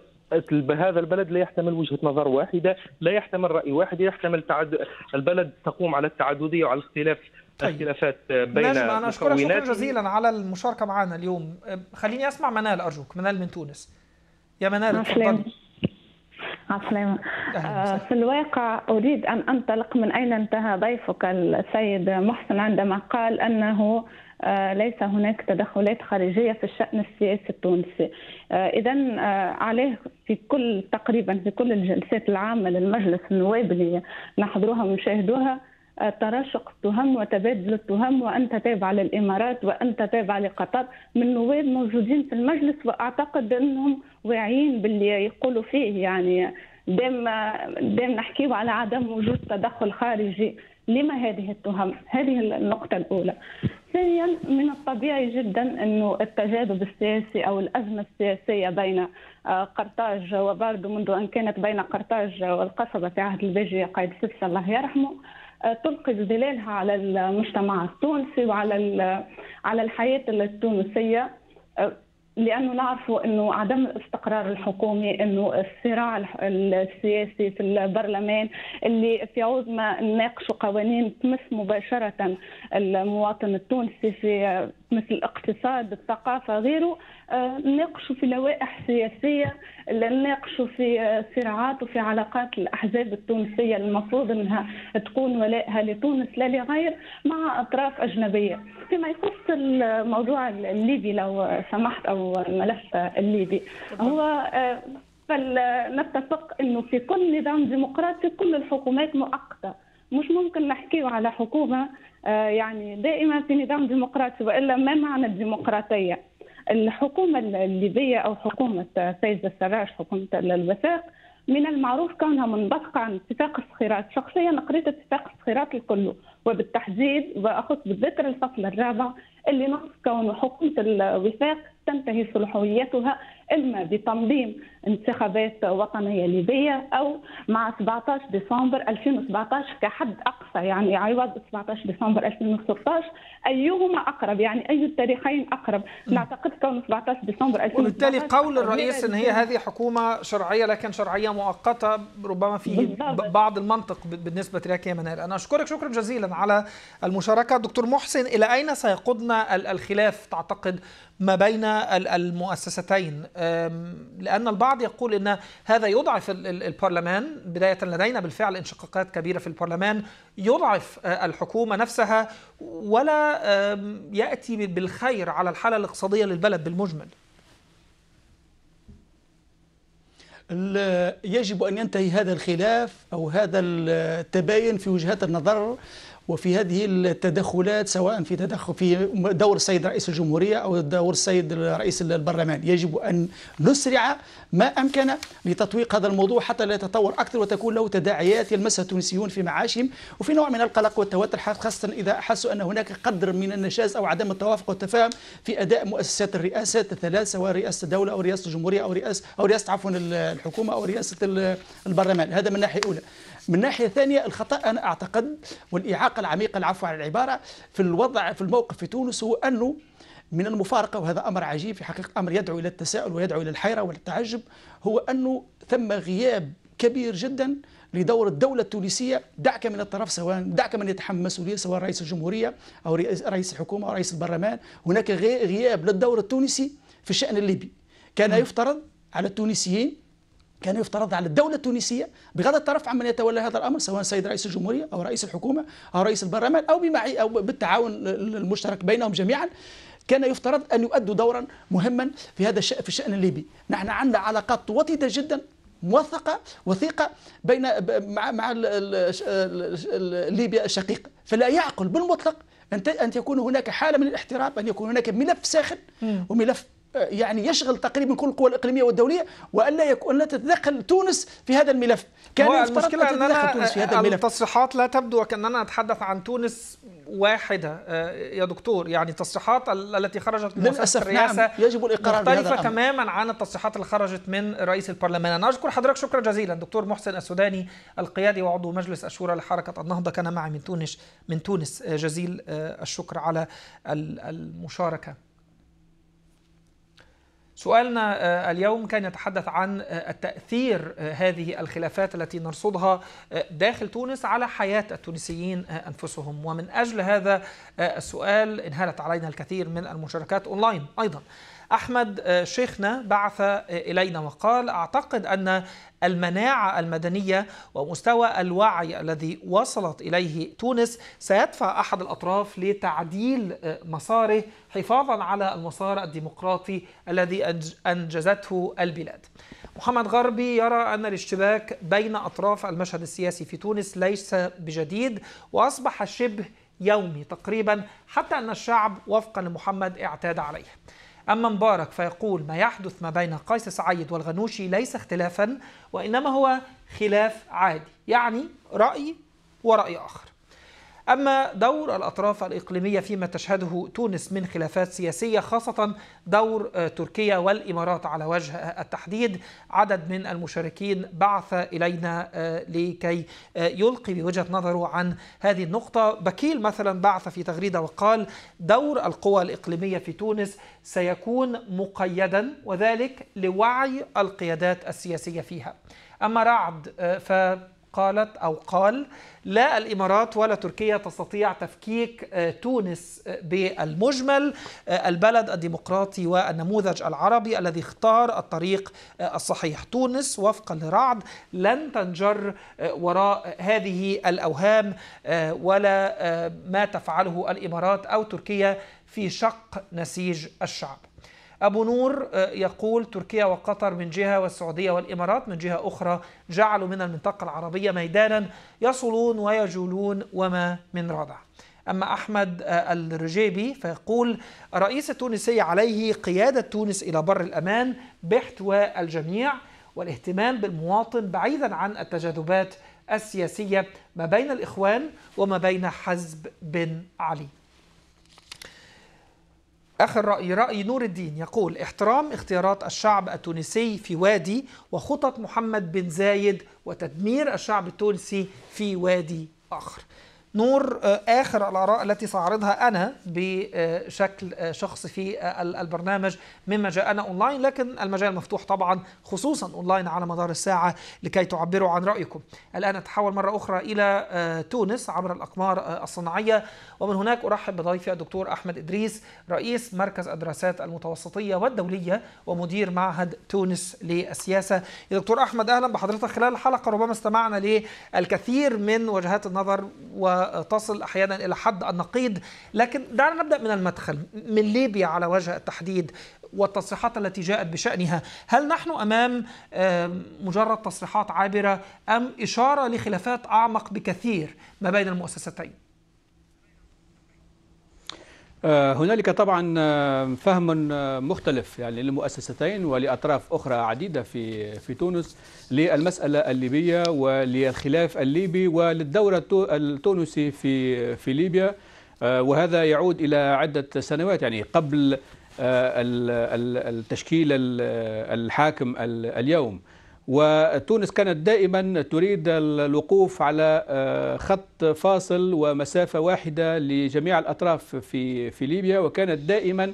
G: بهذا البلد لا يحتمل وجهة نظر واحدة، لا يحتمل رأي واحد، يحتمل تعد... البلد تقوم على التعددية وعلى اختلاف طيب. اختلافات بين
A: نجم أنا أشكرك شكرا جزيلا على المشاركة معنا اليوم. خليني أسمع منال أرجوك منال من تونس. يا منال تفضلي
H: عسلامة آه في الواقع أريد أن أنطلق من أين انتهى ضيفك السيد محسن عندما قال أنه آه ليس هناك تدخلات خارجية في الشأن السياسي التونسي. آه إذا عليه في كل تقريبا في كل الجلسات العامة للمجلس النواب اللي نحضروها ونشاهدوها تراشق التهم وتبادل التهم وأنت تابع للإمارات وأنت تابع لقطر من نواب موجودين في المجلس وأعتقد أنهم واعيين باللي يقولوا فيه يعني دام دام نحكيو على عدم وجود تدخل خارجي لما هذه التهم؟ هذه النقطة الأولى. ثانيا من الطبيعي جدا أنه التجاذب السياسي أو الأزمة السياسية بين قرطاج وباردو منذ أن كانت بين قرطاج والقصبة في عهد البيجي قائد سبسه الله يرحمه تلقي ظلالها على المجتمع التونسي وعلى على الحياة التونسية لأنه نعرف إنه عدم الاستقرار الحكومي إنه الصراع السياسي في البرلمان اللي في عوض ما نناقشوا قوانين تمس مباشرة المواطن التونسي في مثل الاقتصاد الثقافة غيره. نناقشوا في لوائح سياسية نناقشوا في صراعات وفي علاقات الأحزاب التونسية المفروض إنها تكون ولائها لتونس لا لغير مع أطراف أجنبية. فيما يخص الموضوع الليبي لو سمحت أو الملف الليبي هو فلنتفق إنه في كل نظام ديمقراطي كل الحكومات مؤقتة. مش ممكن نحكيه على حكومة يعني دائما في نظام ديمقراطي وإلا ما معنى الديمقراطية؟ الحكومة الليبية أو حكومة فايز السراج حكومة الوثاق من المعروف كونها منبثقة عن اتفاق الصخيرات، شخصيا قريت اتفاق الصخيرات الكله وبالتحديد واخص بالذكر الفصل الرابع اللي نص كون حكومة الوفاق تنتهي صلاحيتها اما بتنظيم انتخابات وطنية ليبية أو مع 17 ديسمبر 2017 كحد أقصى يعني عوض 17 ديسمبر 2016 أيهما أقرب؟ يعني أي التاريخين أقرب؟ نعتقد كون 17 ديسمبر 2016
A: وبالتالي قول الرئيس إن هي هذه حكومة شرعية لكن شرعية مؤقتة ربما فيه بعض المنطق بالنسبة لك يا منال أنا أشكرك شكرا جزيلا على المشاركة. دكتور محسن إلى أين سيقودنا الخلاف؟ تعتقد ما بين المؤسستين. لأن البعض يقول أن هذا يضعف البرلمان بداية لدينا بالفعل انشقاقات كبيرة في البرلمان يضعف الحكومة نفسها ولا يأتي بالخير على الحالة الاقتصادية للبلد بالمجمل.
F: يجب أن ينتهي هذا الخلاف أو هذا التباين في وجهات النظر وفي هذه التدخلات سواء في تدخل في دور السيد رئيس الجمهورية أو دور السيد رئيس البرلمان يجب أن نسرع ما أمكن لتطويق هذا الموضوع حتى لا يتطور أكثر وتكون له تداعيات يلمسها التونسيون في معاشهم وفي نوع من القلق والتوتر خاصة إذا أحسوا أن هناك قدر من النشاز أو عدم التوافق والتفاهم في أداء مؤسسات الرئاسات الثلاث سواء رئاسة الدولة أو رئاسة الجمهورية أو رئاسة أو رئاسة عفوا الحكومة أو رئاسة البرلمان. هذا من ناحية أولى من ناحية ثانية الخطأ أنا أعتقد والإعاقة العميقة العفو على العبارة في الوضع في الموقف في تونس هو أنه من المفارقة وهذا أمر عجيب في حقيقة أمر يدعو إلى التساؤل ويدعو إلى الحيرة والتعجب هو أنه ثم غياب كبير جدا لدور الدولة التونسية دعك من الطرف سواء دعك من يتحمل مسؤولية سواء رئيس الجمهورية أو رئيس الحكومة أو رئيس البرلمان. هناك غياب للدور التونسي في الشأن الليبي. كان يفترض على التونسيين كان يفترض على الدولة التونسية بغض الطرف عمن يتولى هذا الأمر سواء السيد رئيس الجمهورية أو رئيس الحكومة أو رئيس البرلمان أو بمعي أو بالتعاون المشترك بينهم جميعا كان يفترض أن يؤدوا دورا مهما في هذا الشأن في الشأن الليبي. نحن عندنا علاقات وطيدة جدا موثقة وثيقة بين مع مع ليبيا الشقيقه فلا يعقل بالمطلق أن أن يكون هناك حالة من الاحترام أن يكون هناك ملف ساخن وملف يعني يشغل تقريبا كل القوى الإقليمية والدولية والا يكون لا تتدخل تونس في هذا الملف.
A: كان يفترض أن تتدخل تونس في هذا الملف. التصريحات لا تبدو وكأننا نتحدث عن تونس واحدة يا دكتور. يعني التصريحات التي خرجت من
F: للأسف الرئاسة نعم يجب الإقرار
A: مختلفة تماما عن التصريحات اللي خرجت من رئيس البرلمان. أنا أشكر حضرتك. شكرا جزيلا. دكتور محسن السوداني القيادي وعضو مجلس الشورى لحركة النهضة كان معي من تونس من تونس. جزيل الشكر على المشاركة. سؤالنا اليوم كان يتحدث عن التأثير هذه الخلافات التي نرصدها داخل تونس على حياة التونسيين أنفسهم. ومن أجل هذا السؤال انهالت علينا الكثير من المشاركات أونلاين أيضا. أحمد شيخنا بعث إلينا وقال أعتقد أن المناعة المدنية ومستوى الوعي الذي وصلت إليه تونس سيدفع أحد الأطراف لتعديل مساره حفاظا على المسار الديمقراطي الذي أنجزته البلاد. محمد غربي يرى أن الاشتباك بين أطراف المشهد السياسي في تونس ليس بجديد وأصبح شبه يومي تقريبا حتى أن الشعب وفقا لمحمد اعتاد عليه. أما مبارك فيقول ما يحدث ما بين قيس سعيد والغنوشي ليس اختلافا وإنما هو خلاف عادي يعني رأي ورأي آخر. أما دور الأطراف الإقليمية فيما تشهده تونس من خلافات سياسية خاصة دور تركيا والإمارات على وجه التحديد عدد من المشاركين بعث إلينا لكي يلقي بوجهة نظره عن هذه النقطة. بكيل مثلا بعث في تغريدة وقال دور القوى الإقليمية في تونس سيكون مقيدا وذلك لوعي القيادات السياسية فيها. أما رعد ف قالت أو قال لا الإمارات ولا تركيا تستطيع تفكيك تونس بالمجمل البلد الديمقراطي والنموذج العربي الذي اختار الطريق الصحيح. تونس وفقا لرعد لن تنجر وراء هذه الأوهام ولا ما تفعله الإمارات أو تركيا في شق نسيج الشعب. أبو نور يقول تركيا وقطر من جهة والسعودية والإمارات من جهة أخرى جعلوا من المنطقة العربية ميدانا يصلون ويجولون وما من ردع أما أحمد الرجيبي فيقول الرئيس التونسي عليه قيادة تونس إلى بر الأمان باحتواء الجميع والاهتمام بالمواطن بعيدا عن التجاذبات السياسية ما بين الإخوان وما بين حزب بن علي. آخر رأي رأي نور الدين يقول احترام اختيارات الشعب التونسي في وادي وخطط محمد بن زايد وتدمير الشعب التونسي في وادي آخر. نور آخر الآراء التي سأعرضها أنا بشكل شخصي في البرنامج مما جاءنا أونلاين لكن المجال مفتوح طبعا خصوصا أونلاين على مدار الساعة لكي تعبروا عن رأيكم. الآن نتحول مرة أخرى إلى تونس عبر الأقمار الصناعية. ومن هناك أرحب بضيفي الدكتور أحمد إدريس رئيس مركز الدراسات المتوسطية والدولية ومدير معهد تونس للسياسة. يا دكتور أحمد أهلا بحضرتك خلال الحلقة. ربما استمعنا للكثير من وجهات النظر وتصل أحيانا إلى حد النقيض لكن دعنا نبدأ من المدخل من ليبيا على وجه التحديد والتصريحات التي جاءت بشأنها هل نحن أمام مجرد تصريحات عابرة أم إشارة لخلافات أعمق بكثير ما بين المؤسستين؟
I: هنالك طبعا فهم مختلف يعني للمؤسستين ولأطراف أخرى عديدة في في تونس للمسألة الليبية وللخلاف الليبي وللدور التونسي في في ليبيا. وهذا يعود إلى عدة سنوات يعني قبل التشكيل الحاكم اليوم. وتونس كانت دائما تريد الوقوف على خط فاصل ومسافة واحدة لجميع الأطراف في في ليبيا وكانت دائما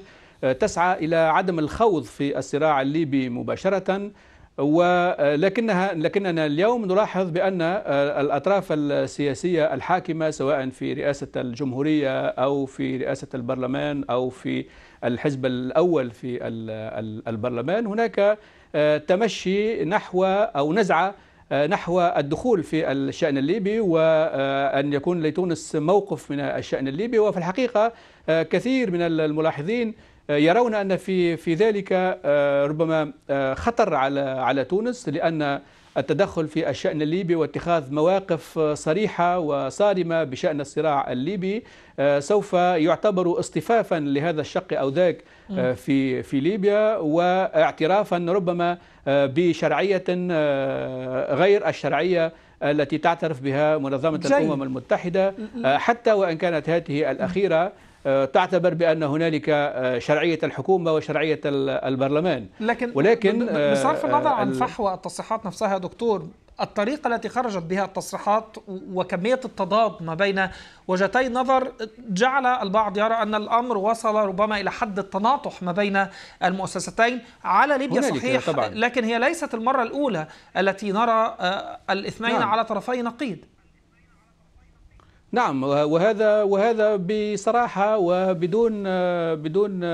I: تسعى إلى عدم الخوض في الصراع الليبي مباشرة. ولكنها لكننا اليوم نلاحظ بأن الأطراف السياسية الحاكمة سواء في رئاسة الجمهورية أو في رئاسة البرلمان أو في الحزب الأول في البرلمان هناك تمشي نحو أو نزعه نحو الدخول في الشأن الليبي وأن يكون لتونس موقف من الشأن الليبي. وفي الحقيقة كثير من الملاحظين يرون أن في في ذلك ربما خطر على على تونس لأن التدخل في الشأن الليبي واتخاذ مواقف صريحة وصارمة بشأن الصراع الليبي سوف يعتبر اصطفافا لهذا الشق أو ذاك في في ليبيا واعترافا ربما بشرعية غير الشرعية التي تعترف بها منظمة جاي. الأمم المتحدة حتى وإن كانت هذه الأخيرة تعتبر بأن هنالك شرعية الحكومة وشرعية البرلمان
A: لكن ولكن بصرف النظر عن فحوى التصريحات نفسها يا دكتور الطريقة التي خرجت بها التصريحات وكمية التضاد ما بين وجهتي النظر جعل البعض يرى أن الأمر وصل ربما إلى حد التناطح ما بين المؤسستين على ليبيا صحيح طبعا. لكن هي ليست المرة الأولى التي نرى الاثنين نعم. على طرفي نقيض
I: نعم وهذا وهذا بصراحة وبدون بدون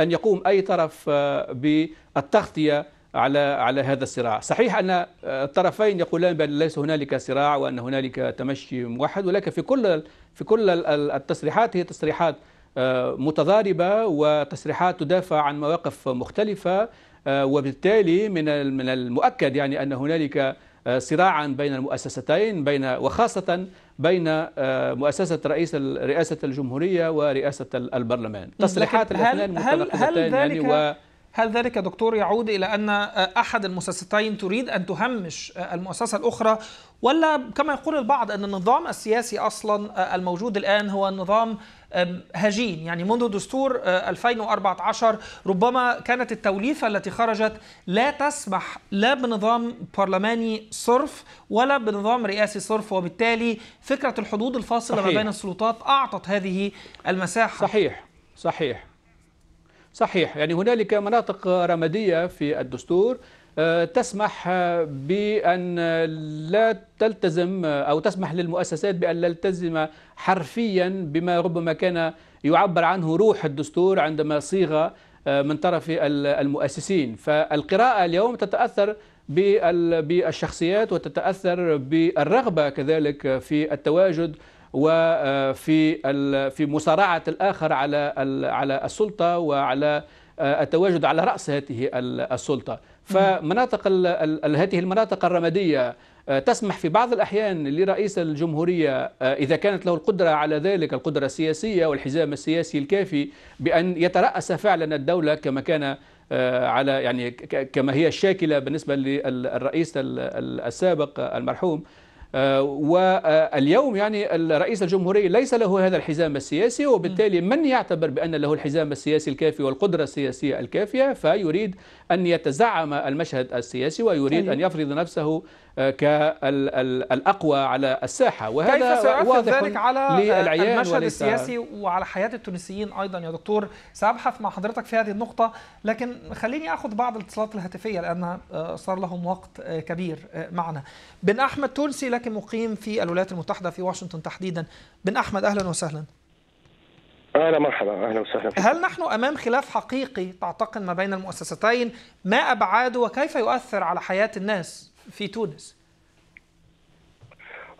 I: أن يقوم أي طرف بالتغطية على على هذا الصراع، صحيح أن الطرفين يقولان بأن ليس هنالك صراع وأن هنالك تمشي موحد ولكن في كل في كل التصريحات هي تصريحات متضاربة وتصريحات تدافع عن مواقف مختلفة وبالتالي من من المؤكد يعني أن هنالك صراعا بين المؤسستين بين وخاصة بين مؤسسة رئيس رئاسة الجمهورية ورئاسة البرلمان. تصريحات الاثنين متناقضتان يعني و
A: هل ذلك دكتور يعود إلى أن أحد المؤسستين تريد أن تهمش المؤسسة الأخرى ولا كما يقول البعض أن النظام السياسي أصلا الموجود الآن هو نظام هجين. يعني منذ دستور 2014 ربما كانت التوليفة التي خرجت لا تسمح لا بنظام برلماني صرف ولا بنظام رئاسي صرف. وبالتالي فكرة الحدود الفاصلة صحيح. ما بين السلطات أعطت هذه المساحة.
I: صحيح صحيح. صحيح. يعني هنالك مناطق رمادية في الدستور تسمح بأن لا تلتزم أو تسمح للمؤسسات بأن لا تلتزم حرفيا بما ربما كان يعبر عنه روح الدستور عندما صيغ من طرف المؤسسين. فالقراءة اليوم تتأثر بالشخصيات وتتأثر بالرغبة كذلك في التواجد وفي في مصارعة الآخر على على السلطة وعلى التواجد على رأس هذه السلطة. فمناطق هذه المناطق الرمادية تسمح في بعض الأحيان لرئيس الجمهورية إذا كانت له القدرة على ذلك القدرة السياسية والحزام السياسي الكافي بأن يترأس فعلا الدولة كما كان على يعني كما هي الشاكلة بالنسبة للرئيس السابق المرحوم. واليوم يعني الرئيس الجمهورية ليس له هذا الحزام السياسي وبالتالي من يعتبر بأن له الحزام السياسي الكافي والقدرة السياسية الكافية فيريد أن يتزعم المشهد السياسي ويريد أن يفرض نفسه كالأقوى على الساحة.
A: وهذا كيف واضح ذلك على المشهد السياسي وعلى حياة التونسيين أيضا يا دكتور؟ سأبحث مع حضرتك في هذه النقطة لكن خليني أخذ بعض الاتصالات الهاتفية لأنها صار لهم وقت كبير معنا. بن أحمد تونسي لكن مقيم في الولايات المتحدة في واشنطن تحديدا. بن أحمد أهلا وسهلا.
D: أهلا مرحبا أهلا وسهلا.
A: فيك. هل نحن أمام خلاف حقيقي تعتقد ما بين المؤسستين؟ ما أبعاده؟ وكيف يؤثر على حياة الناس؟ في تونس؟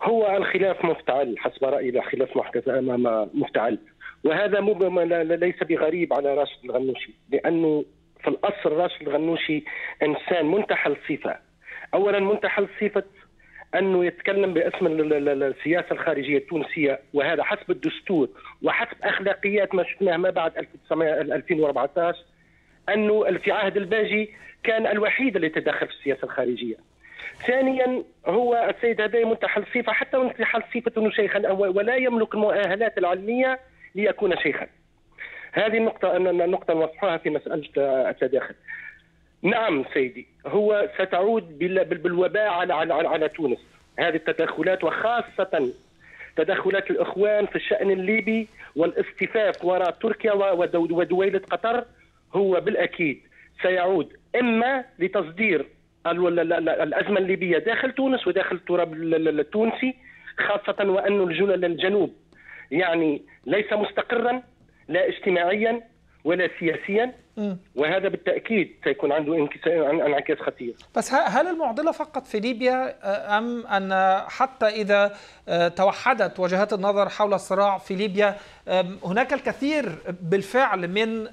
D: هو الخلاف مفتعل حسب رأيي الخلاف محدث أمام مفتعل وهذا ليس بغريب على راشد الغنوشي لأنه في الأصل راشد الغنوشي إنسان منتحل الصفه اولا منتحل صفة أنه يتكلم باسم السياسة الخارجية التونسية وهذا حسب الدستور وحسب أخلاقيات ما شفناه ما بعد 2014 أنه في عهد الباجي كان الوحيد اللي تدخل في السياسة الخارجية. ثانيا هو السيد هذا منتحل صفه حتى منتحل صفه أنه شيخا ولا يملك المؤهلات العلمية ليكون شيخا. هذه النقطة النقطة نوضحها في مسألة التداخل. نعم سيدي هو ستعود بالوباء على على على تونس هذه التدخلات وخاصة تدخلات الإخوان في الشأن الليبي والاصطفاف وراء تركيا ودويلة قطر هو بالأكيد سيعود إما لتصدير
J: الأزمة الليبية داخل تونس وداخل التراب التونسي خاصة وأن الجنوب. يعني ليس مستقرا لا اجتماعيا ولا سياسيا وهذا بالتأكيد سيكون عنده انعكاس خطير.
A: بس هل المعضلة فقط في ليبيا أم أن حتى إذا توحدت وجهات النظر حول الصراع في ليبيا هناك الكثير بالفعل من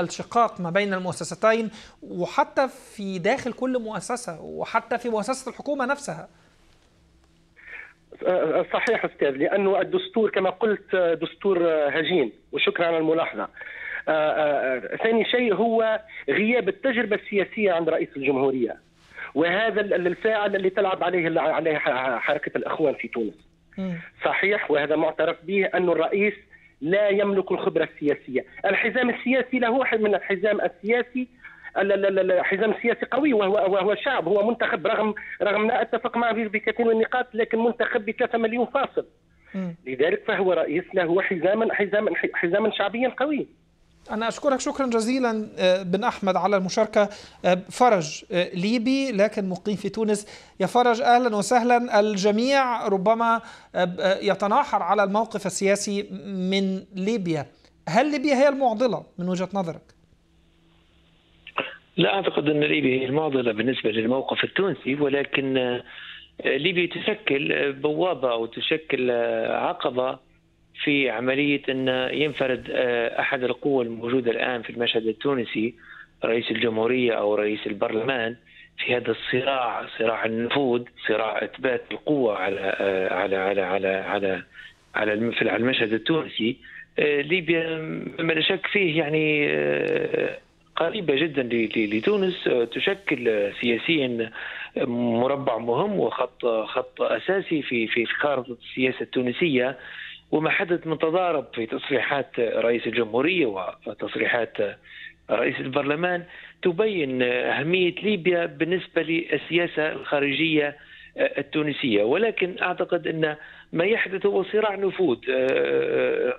A: الشقاق ما بين المؤسستين وحتى في داخل كل مؤسسة وحتى في مؤسسة الحكومة نفسها؟
J: صحيح أستاذ لأنه الدستور كما قلت دستور هجين وشكرا على الملاحظة. ثاني شيء هو غياب التجربة السياسية عند رئيس الجمهورية. وهذا الفاعل اللي تلعب عليه عليه حركة الإخوان في تونس. صحيح وهذا معترف به أن الرئيس لا يملك الخبرة السياسية. الحزام السياسي له من الحزام السياسي حزام سياسي قوي وهو وهو شعب هو منتخب رغم رغم لا أتفق معه في كثير من النقاط لكن منتخب ب 3 مليون فاصل. لذلك فهو رئيس له حزاما حزاما حزاما شعبيا قوي.
A: أنا أشكرك شكرا جزيلا بن أحمد على المشاركة. فرج ليبي لكن مقيم في تونس. يا فرج أهلا وسهلا. الجميع ربما يتناحر على الموقف السياسي من ليبيا. هل ليبيا هي المعضلة من وجهة نظرك؟
K: لا أعتقد أن ليبيا هي المعضلة بالنسبة للموقف التونسي ولكن ليبيا تشكل بوابة أو تشكل عقبة في عملية أن ينفرد أحد القوى الموجودة الآن في المشهد التونسي رئيس الجمهورية أو رئيس البرلمان في هذا الصراع صراع النفوذ صراع إثبات القوة على على على على على على في المشهد التونسي. ليبيا مما لا شك فيه يعني قريبة جدا لتونس. تشكل سياسيا مربع مهم وخط خط أساسي في في خارطة السياسة التونسية. وما حدث من تضارب في تصريحات رئيس الجمهورية وتصريحات رئيس البرلمان تبين أهمية ليبيا بالنسبة للسياسة الخارجية التونسية. ولكن أعتقد أن ما يحدث هو صراع نفوذ رئيس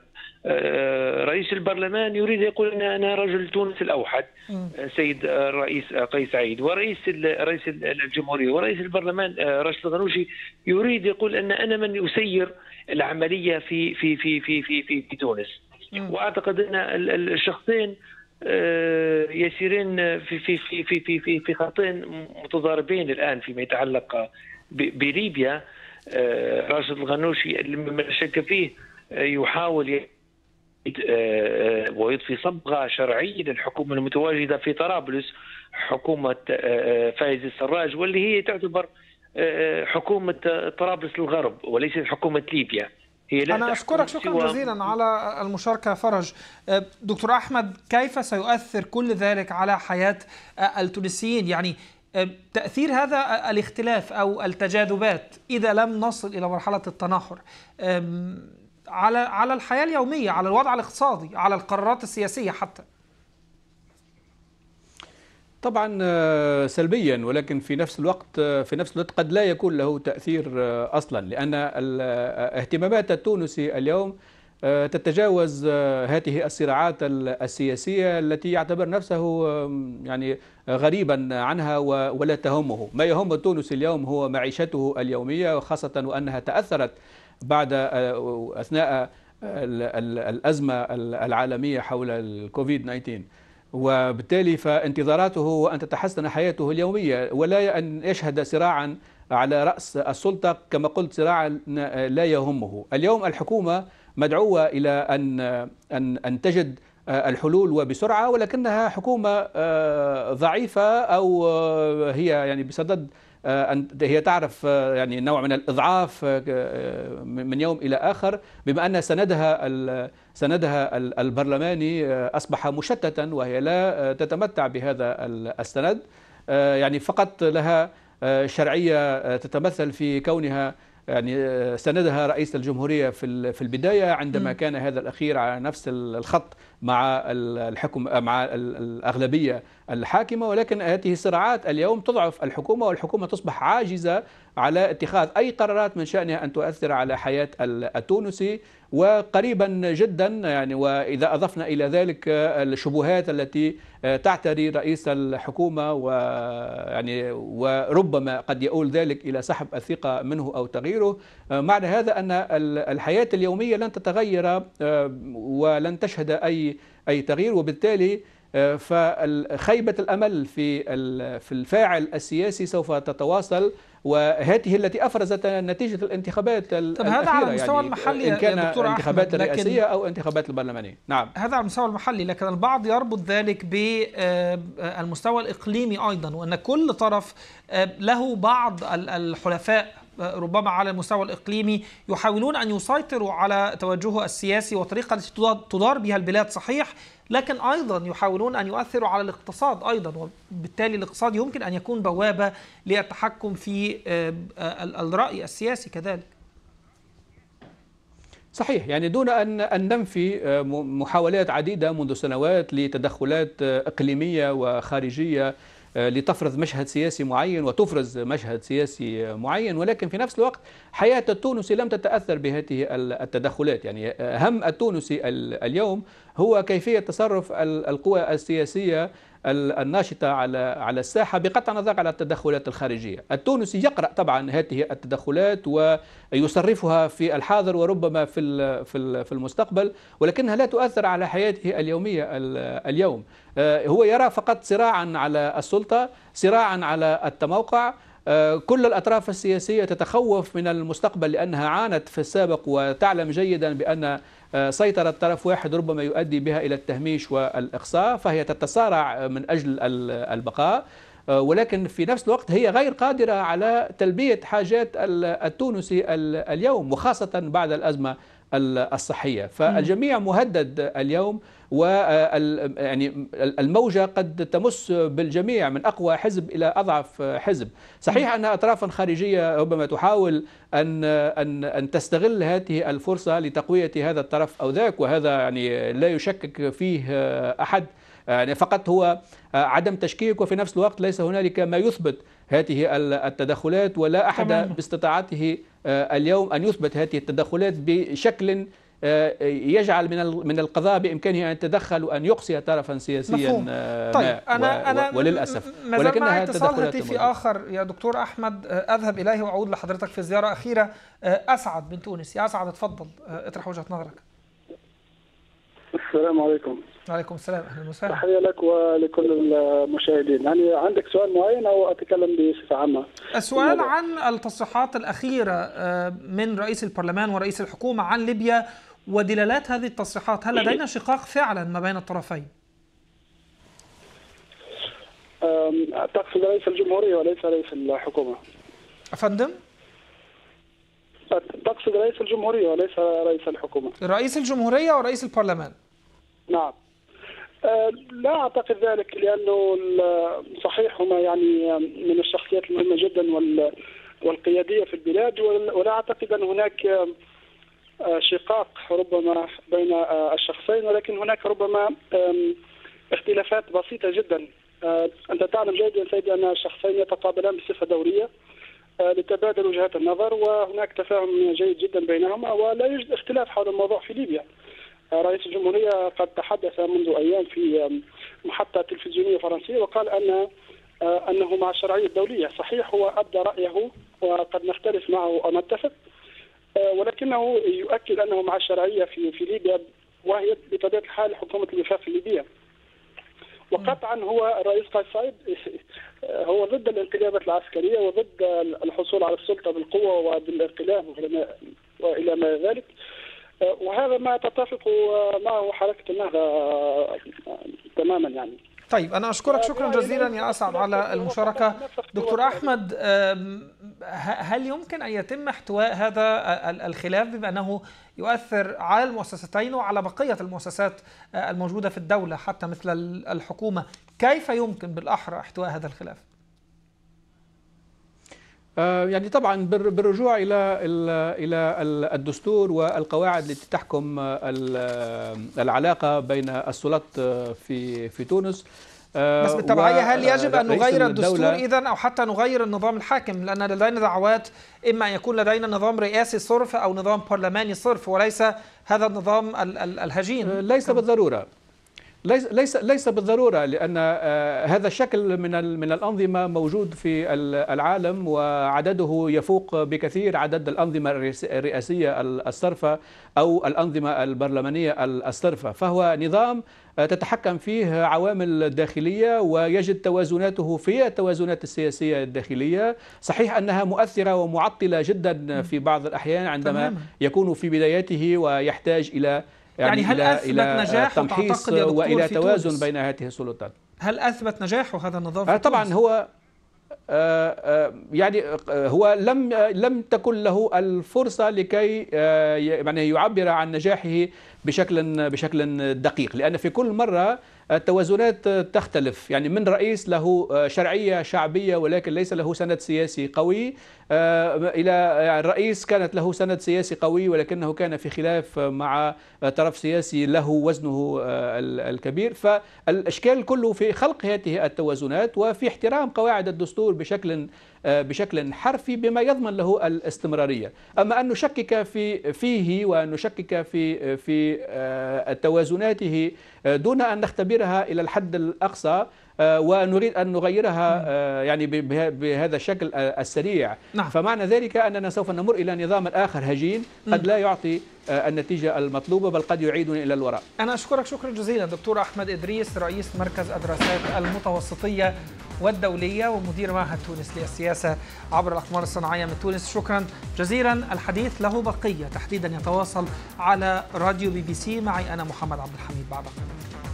K: البرلمان يريد يقول ان أنا رجل تونس الاوحد سيد الرئيس قيس سعيد ورئيس رئيس الجمهوريه ورئيس البرلمان راشد الغنوشي يريد يقول ان أنا من يسير العملية في في في في في في, في تونس واعتقد ان الشخصين يسيرين في في في في في في, في خطين متضاربين الان فيما يتعلق بليبيا راشد الغنوشي لا شك فيه يحاول ويضفي صبغة شرعية للحكومة المتواجدة في طرابلس حكومة فايز السراج واللي هي تعتبر حكومة طرابلس الغرب وليست حكومة ليبيا.
A: هي لا أنا أشكرك شكرا جزيلا على المشاركة فرج. دكتور أحمد كيف سيؤثر كل ذلك على حياة التونسيين؟ يعني تأثير هذا الاختلاف أو التجاذبات إذا لم نصل إلى مرحلة التناحر على على الحياة اليومية على الوضع الاقتصادي على القرارات السياسية حتى.
I: طبعا سلبيا ولكن في نفس الوقت في نفس الوقت قد لا يكون له تأثير أصلا لأن اهتمامات التونسي اليوم تتجاوز هذه الصراعات السياسية التي يعتبر نفسه يعني غريبا عنها ولا تهمه، ما يهم التونسي اليوم هو معيشته اليومية وخاصة وأنها تأثرت بعد أثناء الأزمة العالمية حول الكوفيد 19 وبالتالي فانتظاراته ان تتحسن حياته اليومية ولا أن يشهد صراعا على رأس السلطة كما قلت صراعا لا يهمه، اليوم الحكومة مدعوة إلى أن أن أن تجد الحلول وبسرعة ولكنها حكومة ضعيفة أو هي يعني بصدد هي تعرف يعني نوع من الإضعاف من يوم إلى آخر. بما أن سندها سندها البرلماني أصبح مشتتا وهي لا تتمتع بهذا السند. يعني فقط لها شرعية تتمثل في كونها يعني سندها رئيس الجمهورية في في البداية عندما كان هذا الأخير على نفس الخط مع الحكم مع الأغلبية الحاكمة. ولكن هذه الصراعات اليوم تضعف الحكومة والحكومة تصبح عاجزة على اتخاذ أي قرارات من شأنها أن تؤثر على حياة التونسي. وقريبا جدا يعني وإذا أضفنا إلى ذلك الشبهات التي تعتري رئيس الحكومة ويعني وربما قد يؤول ذلك إلى سحب الثقة منه أو تغييره. معنى هذا أن الحياة اليومية لن تتغير ولن تشهد أي أي تغيير. وبالتالي فخيبة الأمل في في الفاعل السياسي سوف تتواصل وهذه التي أفرزت نتيجة الانتخابات
A: طب هذا على المستوى يعني المحلي
I: إن كان انتخابات الرئاسيه أو انتخابات البرلمانيه نعم.
A: هذا على المستوى المحلي لكن البعض يربط ذلك بالمستوى الإقليمي أيضا وأن كل طرف له بعض الحلفاء ربما على المستوى الإقليمي يحاولون أن يسيطروا على توجهه السياسي والطريقة التي تدار بها البلاد صحيح لكن أيضا يحاولون أن يؤثروا على الاقتصاد أيضا وبالتالي الاقتصاد يمكن أن يكون بوابة للتحكم في الرأي السياسي كذلك.
I: صحيح يعني دون أن أن ننفي محاولات عديدة منذ سنوات لتدخلات إقليمية وخارجية لتفرض مشهد سياسي معين وتفرز مشهد سياسي معين ولكن في نفس الوقت حياة التونسي لم تتأثر بهذه التدخلات. يعني هم التونسي اليوم هو كيفية تصرف القوى السياسية الناشطة على على الساحة بقطع النظر على التدخلات الخارجية. التونسي يقرأ طبعا هذه التدخلات ويصرفها في الحاضر وربما في في المستقبل ولكنها لا تؤثر على حياته اليومية اليوم. هو يرى فقط صراعا على السلطة صراعا على التموقع. كل الأطراف السياسية تتخوف من المستقبل لأنها عانت في السابق وتعلم جيدا بأن سيطرة طرف واحد ربما يؤدي بها إلى التهميش والإقصاء فهي تتصارع من أجل البقاء. ولكن في نفس الوقت هي غير قادرة على تلبية حاجات التونسي اليوم وخاصة بعد الأزمة الصحية. فالجميع مهدد اليوم و يعني الموجة قد تمس بالجميع من أقوى حزب إلى أضعف حزب. صحيح أن أطرافا خارجية ربما تحاول أن أن أن تستغل هذه الفرصة لتقوية هذا الطرف أو ذاك وهذا يعني لا يشكك فيه أحد. يعني فقط هو عدم تشكيك وفي نفس الوقت ليس هنالك ما يثبت هذه التدخلات ولا أحد باستطاعته اليوم أن يثبت هذه التدخلات بشكل يجعل من من القضاء بإمكانه أن يتدخل وأن يقصي طرفا سياسيا
A: مفهوم. طيب أنا أنا
I: وللأسف.
A: ولكنها تدخلات في آخر. يا دكتور أحمد أذهب إليه وأعود لحضرتك في زياره اخيره أسعد من تونس. يا أسعد اتفضل. اطرح وجهة نظرك.
L: السلام عليكم.
A: وعليكم السلام. أهلا وسهلا.
L: تحية لك ولكل المشاهدين. يعني عندك سؤال معين أو أتكلم بصفة عامة؟
A: السؤال عن التصريحات الأخيرة من رئيس البرلمان ورئيس الحكومة عن ليبيا ودلالات هذه التصريحات هل لدينا شقاق فعلا ما بين الطرفين؟
L: تقصد رئيس الجمهورية وليس رئيس الحكومة.
A: أفندم؟
L: تقصد رئيس الجمهورية وليس رئيس الحكومة.
A: رئيس الجمهورية ورئيس البرلمان.
L: نعم. أه لا أعتقد ذلك لأنه صحيح هما يعني من الشخصيات المهمة جدا والقيادية في البلاد ولا أعتقد أن هناك شقاق ربما بين الشخصين ولكن هناك ربما اختلافات بسيطة جدا. أنت تعلم جيدا سيدي أن الشخصين يتقابلان بصفة دورية لتبادل وجهات النظر وهناك تفاهم جيد جدا بينهما ولا يوجد اختلاف حول الموضوع في ليبيا. رئيس الجمهورية قد تحدث منذ أيام في محطة تلفزيونية فرنسية وقال أن أنه مع الشرعية الدولية صحيح هو أبدى رأيه وقد نختلف معه أو نتفق. ولكنه يؤكد أنه مع الشرعية في في ليبيا وهي بطبيعة الحال حكومة الوفاق الليبية وقطعا هو الرئيس قيس سعيد هو ضد الانقلابات العسكرية وضد الحصول على السلطة بالقوة وبالانقلاب وإلى ما ذلك. وهذا ما تتفق معه حركة النهضة تماما يعني.
A: طيب أنا أشكرك شكرا جزيلا يا أسعد على المشاركة. دكتور أحمد هل يمكن أن يتم احتواء هذا الخلاف بما أنه يؤثر على المؤسستين وعلى بقية المؤسسات الموجودة في الدولة حتى مثل الحكومة؟ كيف يمكن بالأحرى احتواء هذا الخلاف؟
I: يعني طبعا بالرجوع إلى إلى الدستور والقواعد التي تحكم العلاقة بين السلطات في في تونس.
A: بس بالتبعية هل يجب أن نغير الدستور إذا أو حتى نغير النظام الحاكم؟ لأن لدينا دعوات إما أن يكون لدينا نظام رئاسي صرف أو نظام برلماني صرف وليس هذا النظام الهجين.
I: ليس بالضرورة. ليس ليس ليس بالضرورة لأن هذا الشكل من من الأنظمة موجود في العالم وعدده يفوق بكثير عدد الأنظمة الرئاسية الصرفة أو الأنظمة البرلمانية الصرفة. فهو نظام تتحكم فيه عوامل داخلية ويجد توازناته في التوازنات السياسية الداخلية، صحيح أنها مؤثرة ومعطلة جدا في بعض الأحيان عندما. يكون في بداياته ويحتاج إلى
A: يعني, يعني هل
I: إلى
A: أثبت
I: إلى
A: نجاحه
I: تمحيص
A: تعتقد يا دكتور
I: وإلى
A: في
I: توازن
A: تونس؟
I: بين هذه السلطات
A: هل أثبت نجاحه هذا النظام
I: آه
A: في
I: طبعا
A: تونس؟
I: هو آه آه يعني آه هو لم لم تكن له الفرصة لكي آه يعني يعبر عن نجاحه بشكل بشكل دقيق لأن في كل مرة التوازنات تختلف. يعني من رئيس له شرعية شعبية ولكن ليس له سند سياسي قوي. إلى الرئيس كانت له سند سياسي قوي ولكنه كان في خلاف مع طرف سياسي له وزنه الكبير. فالإشكال كله في خلق هذه التوازنات وفي احترام قواعد الدستور بشكل بشكل حرفي بما يضمن له الاستمرارية، أما أن نشكك في فيه وأن نشكك في في توازناته دون أن نختبرها إلى الحد الأقصى ونريد أن نغيرها يعني بهذا الشكل السريع.
A: نعم.
I: فمعنى ذلك أننا سوف نمر إلى نظام آخر هجين قد لا يعطي النتيجة المطلوبة بل قد يعيدنا إلى الوراء.
A: أنا أشكرك شكرا جزيلا دكتور أحمد إدريس رئيس مركز الدراسات المتوسطية والدولية ومدير معهد تونس للسياسة عبر الأقمار الصناعية من تونس. شكرا جزيلا الحديث له بقية. تحديدا يتواصل على راديو بي بي سي. معي أنا محمد عبد الحميد بعد. قليل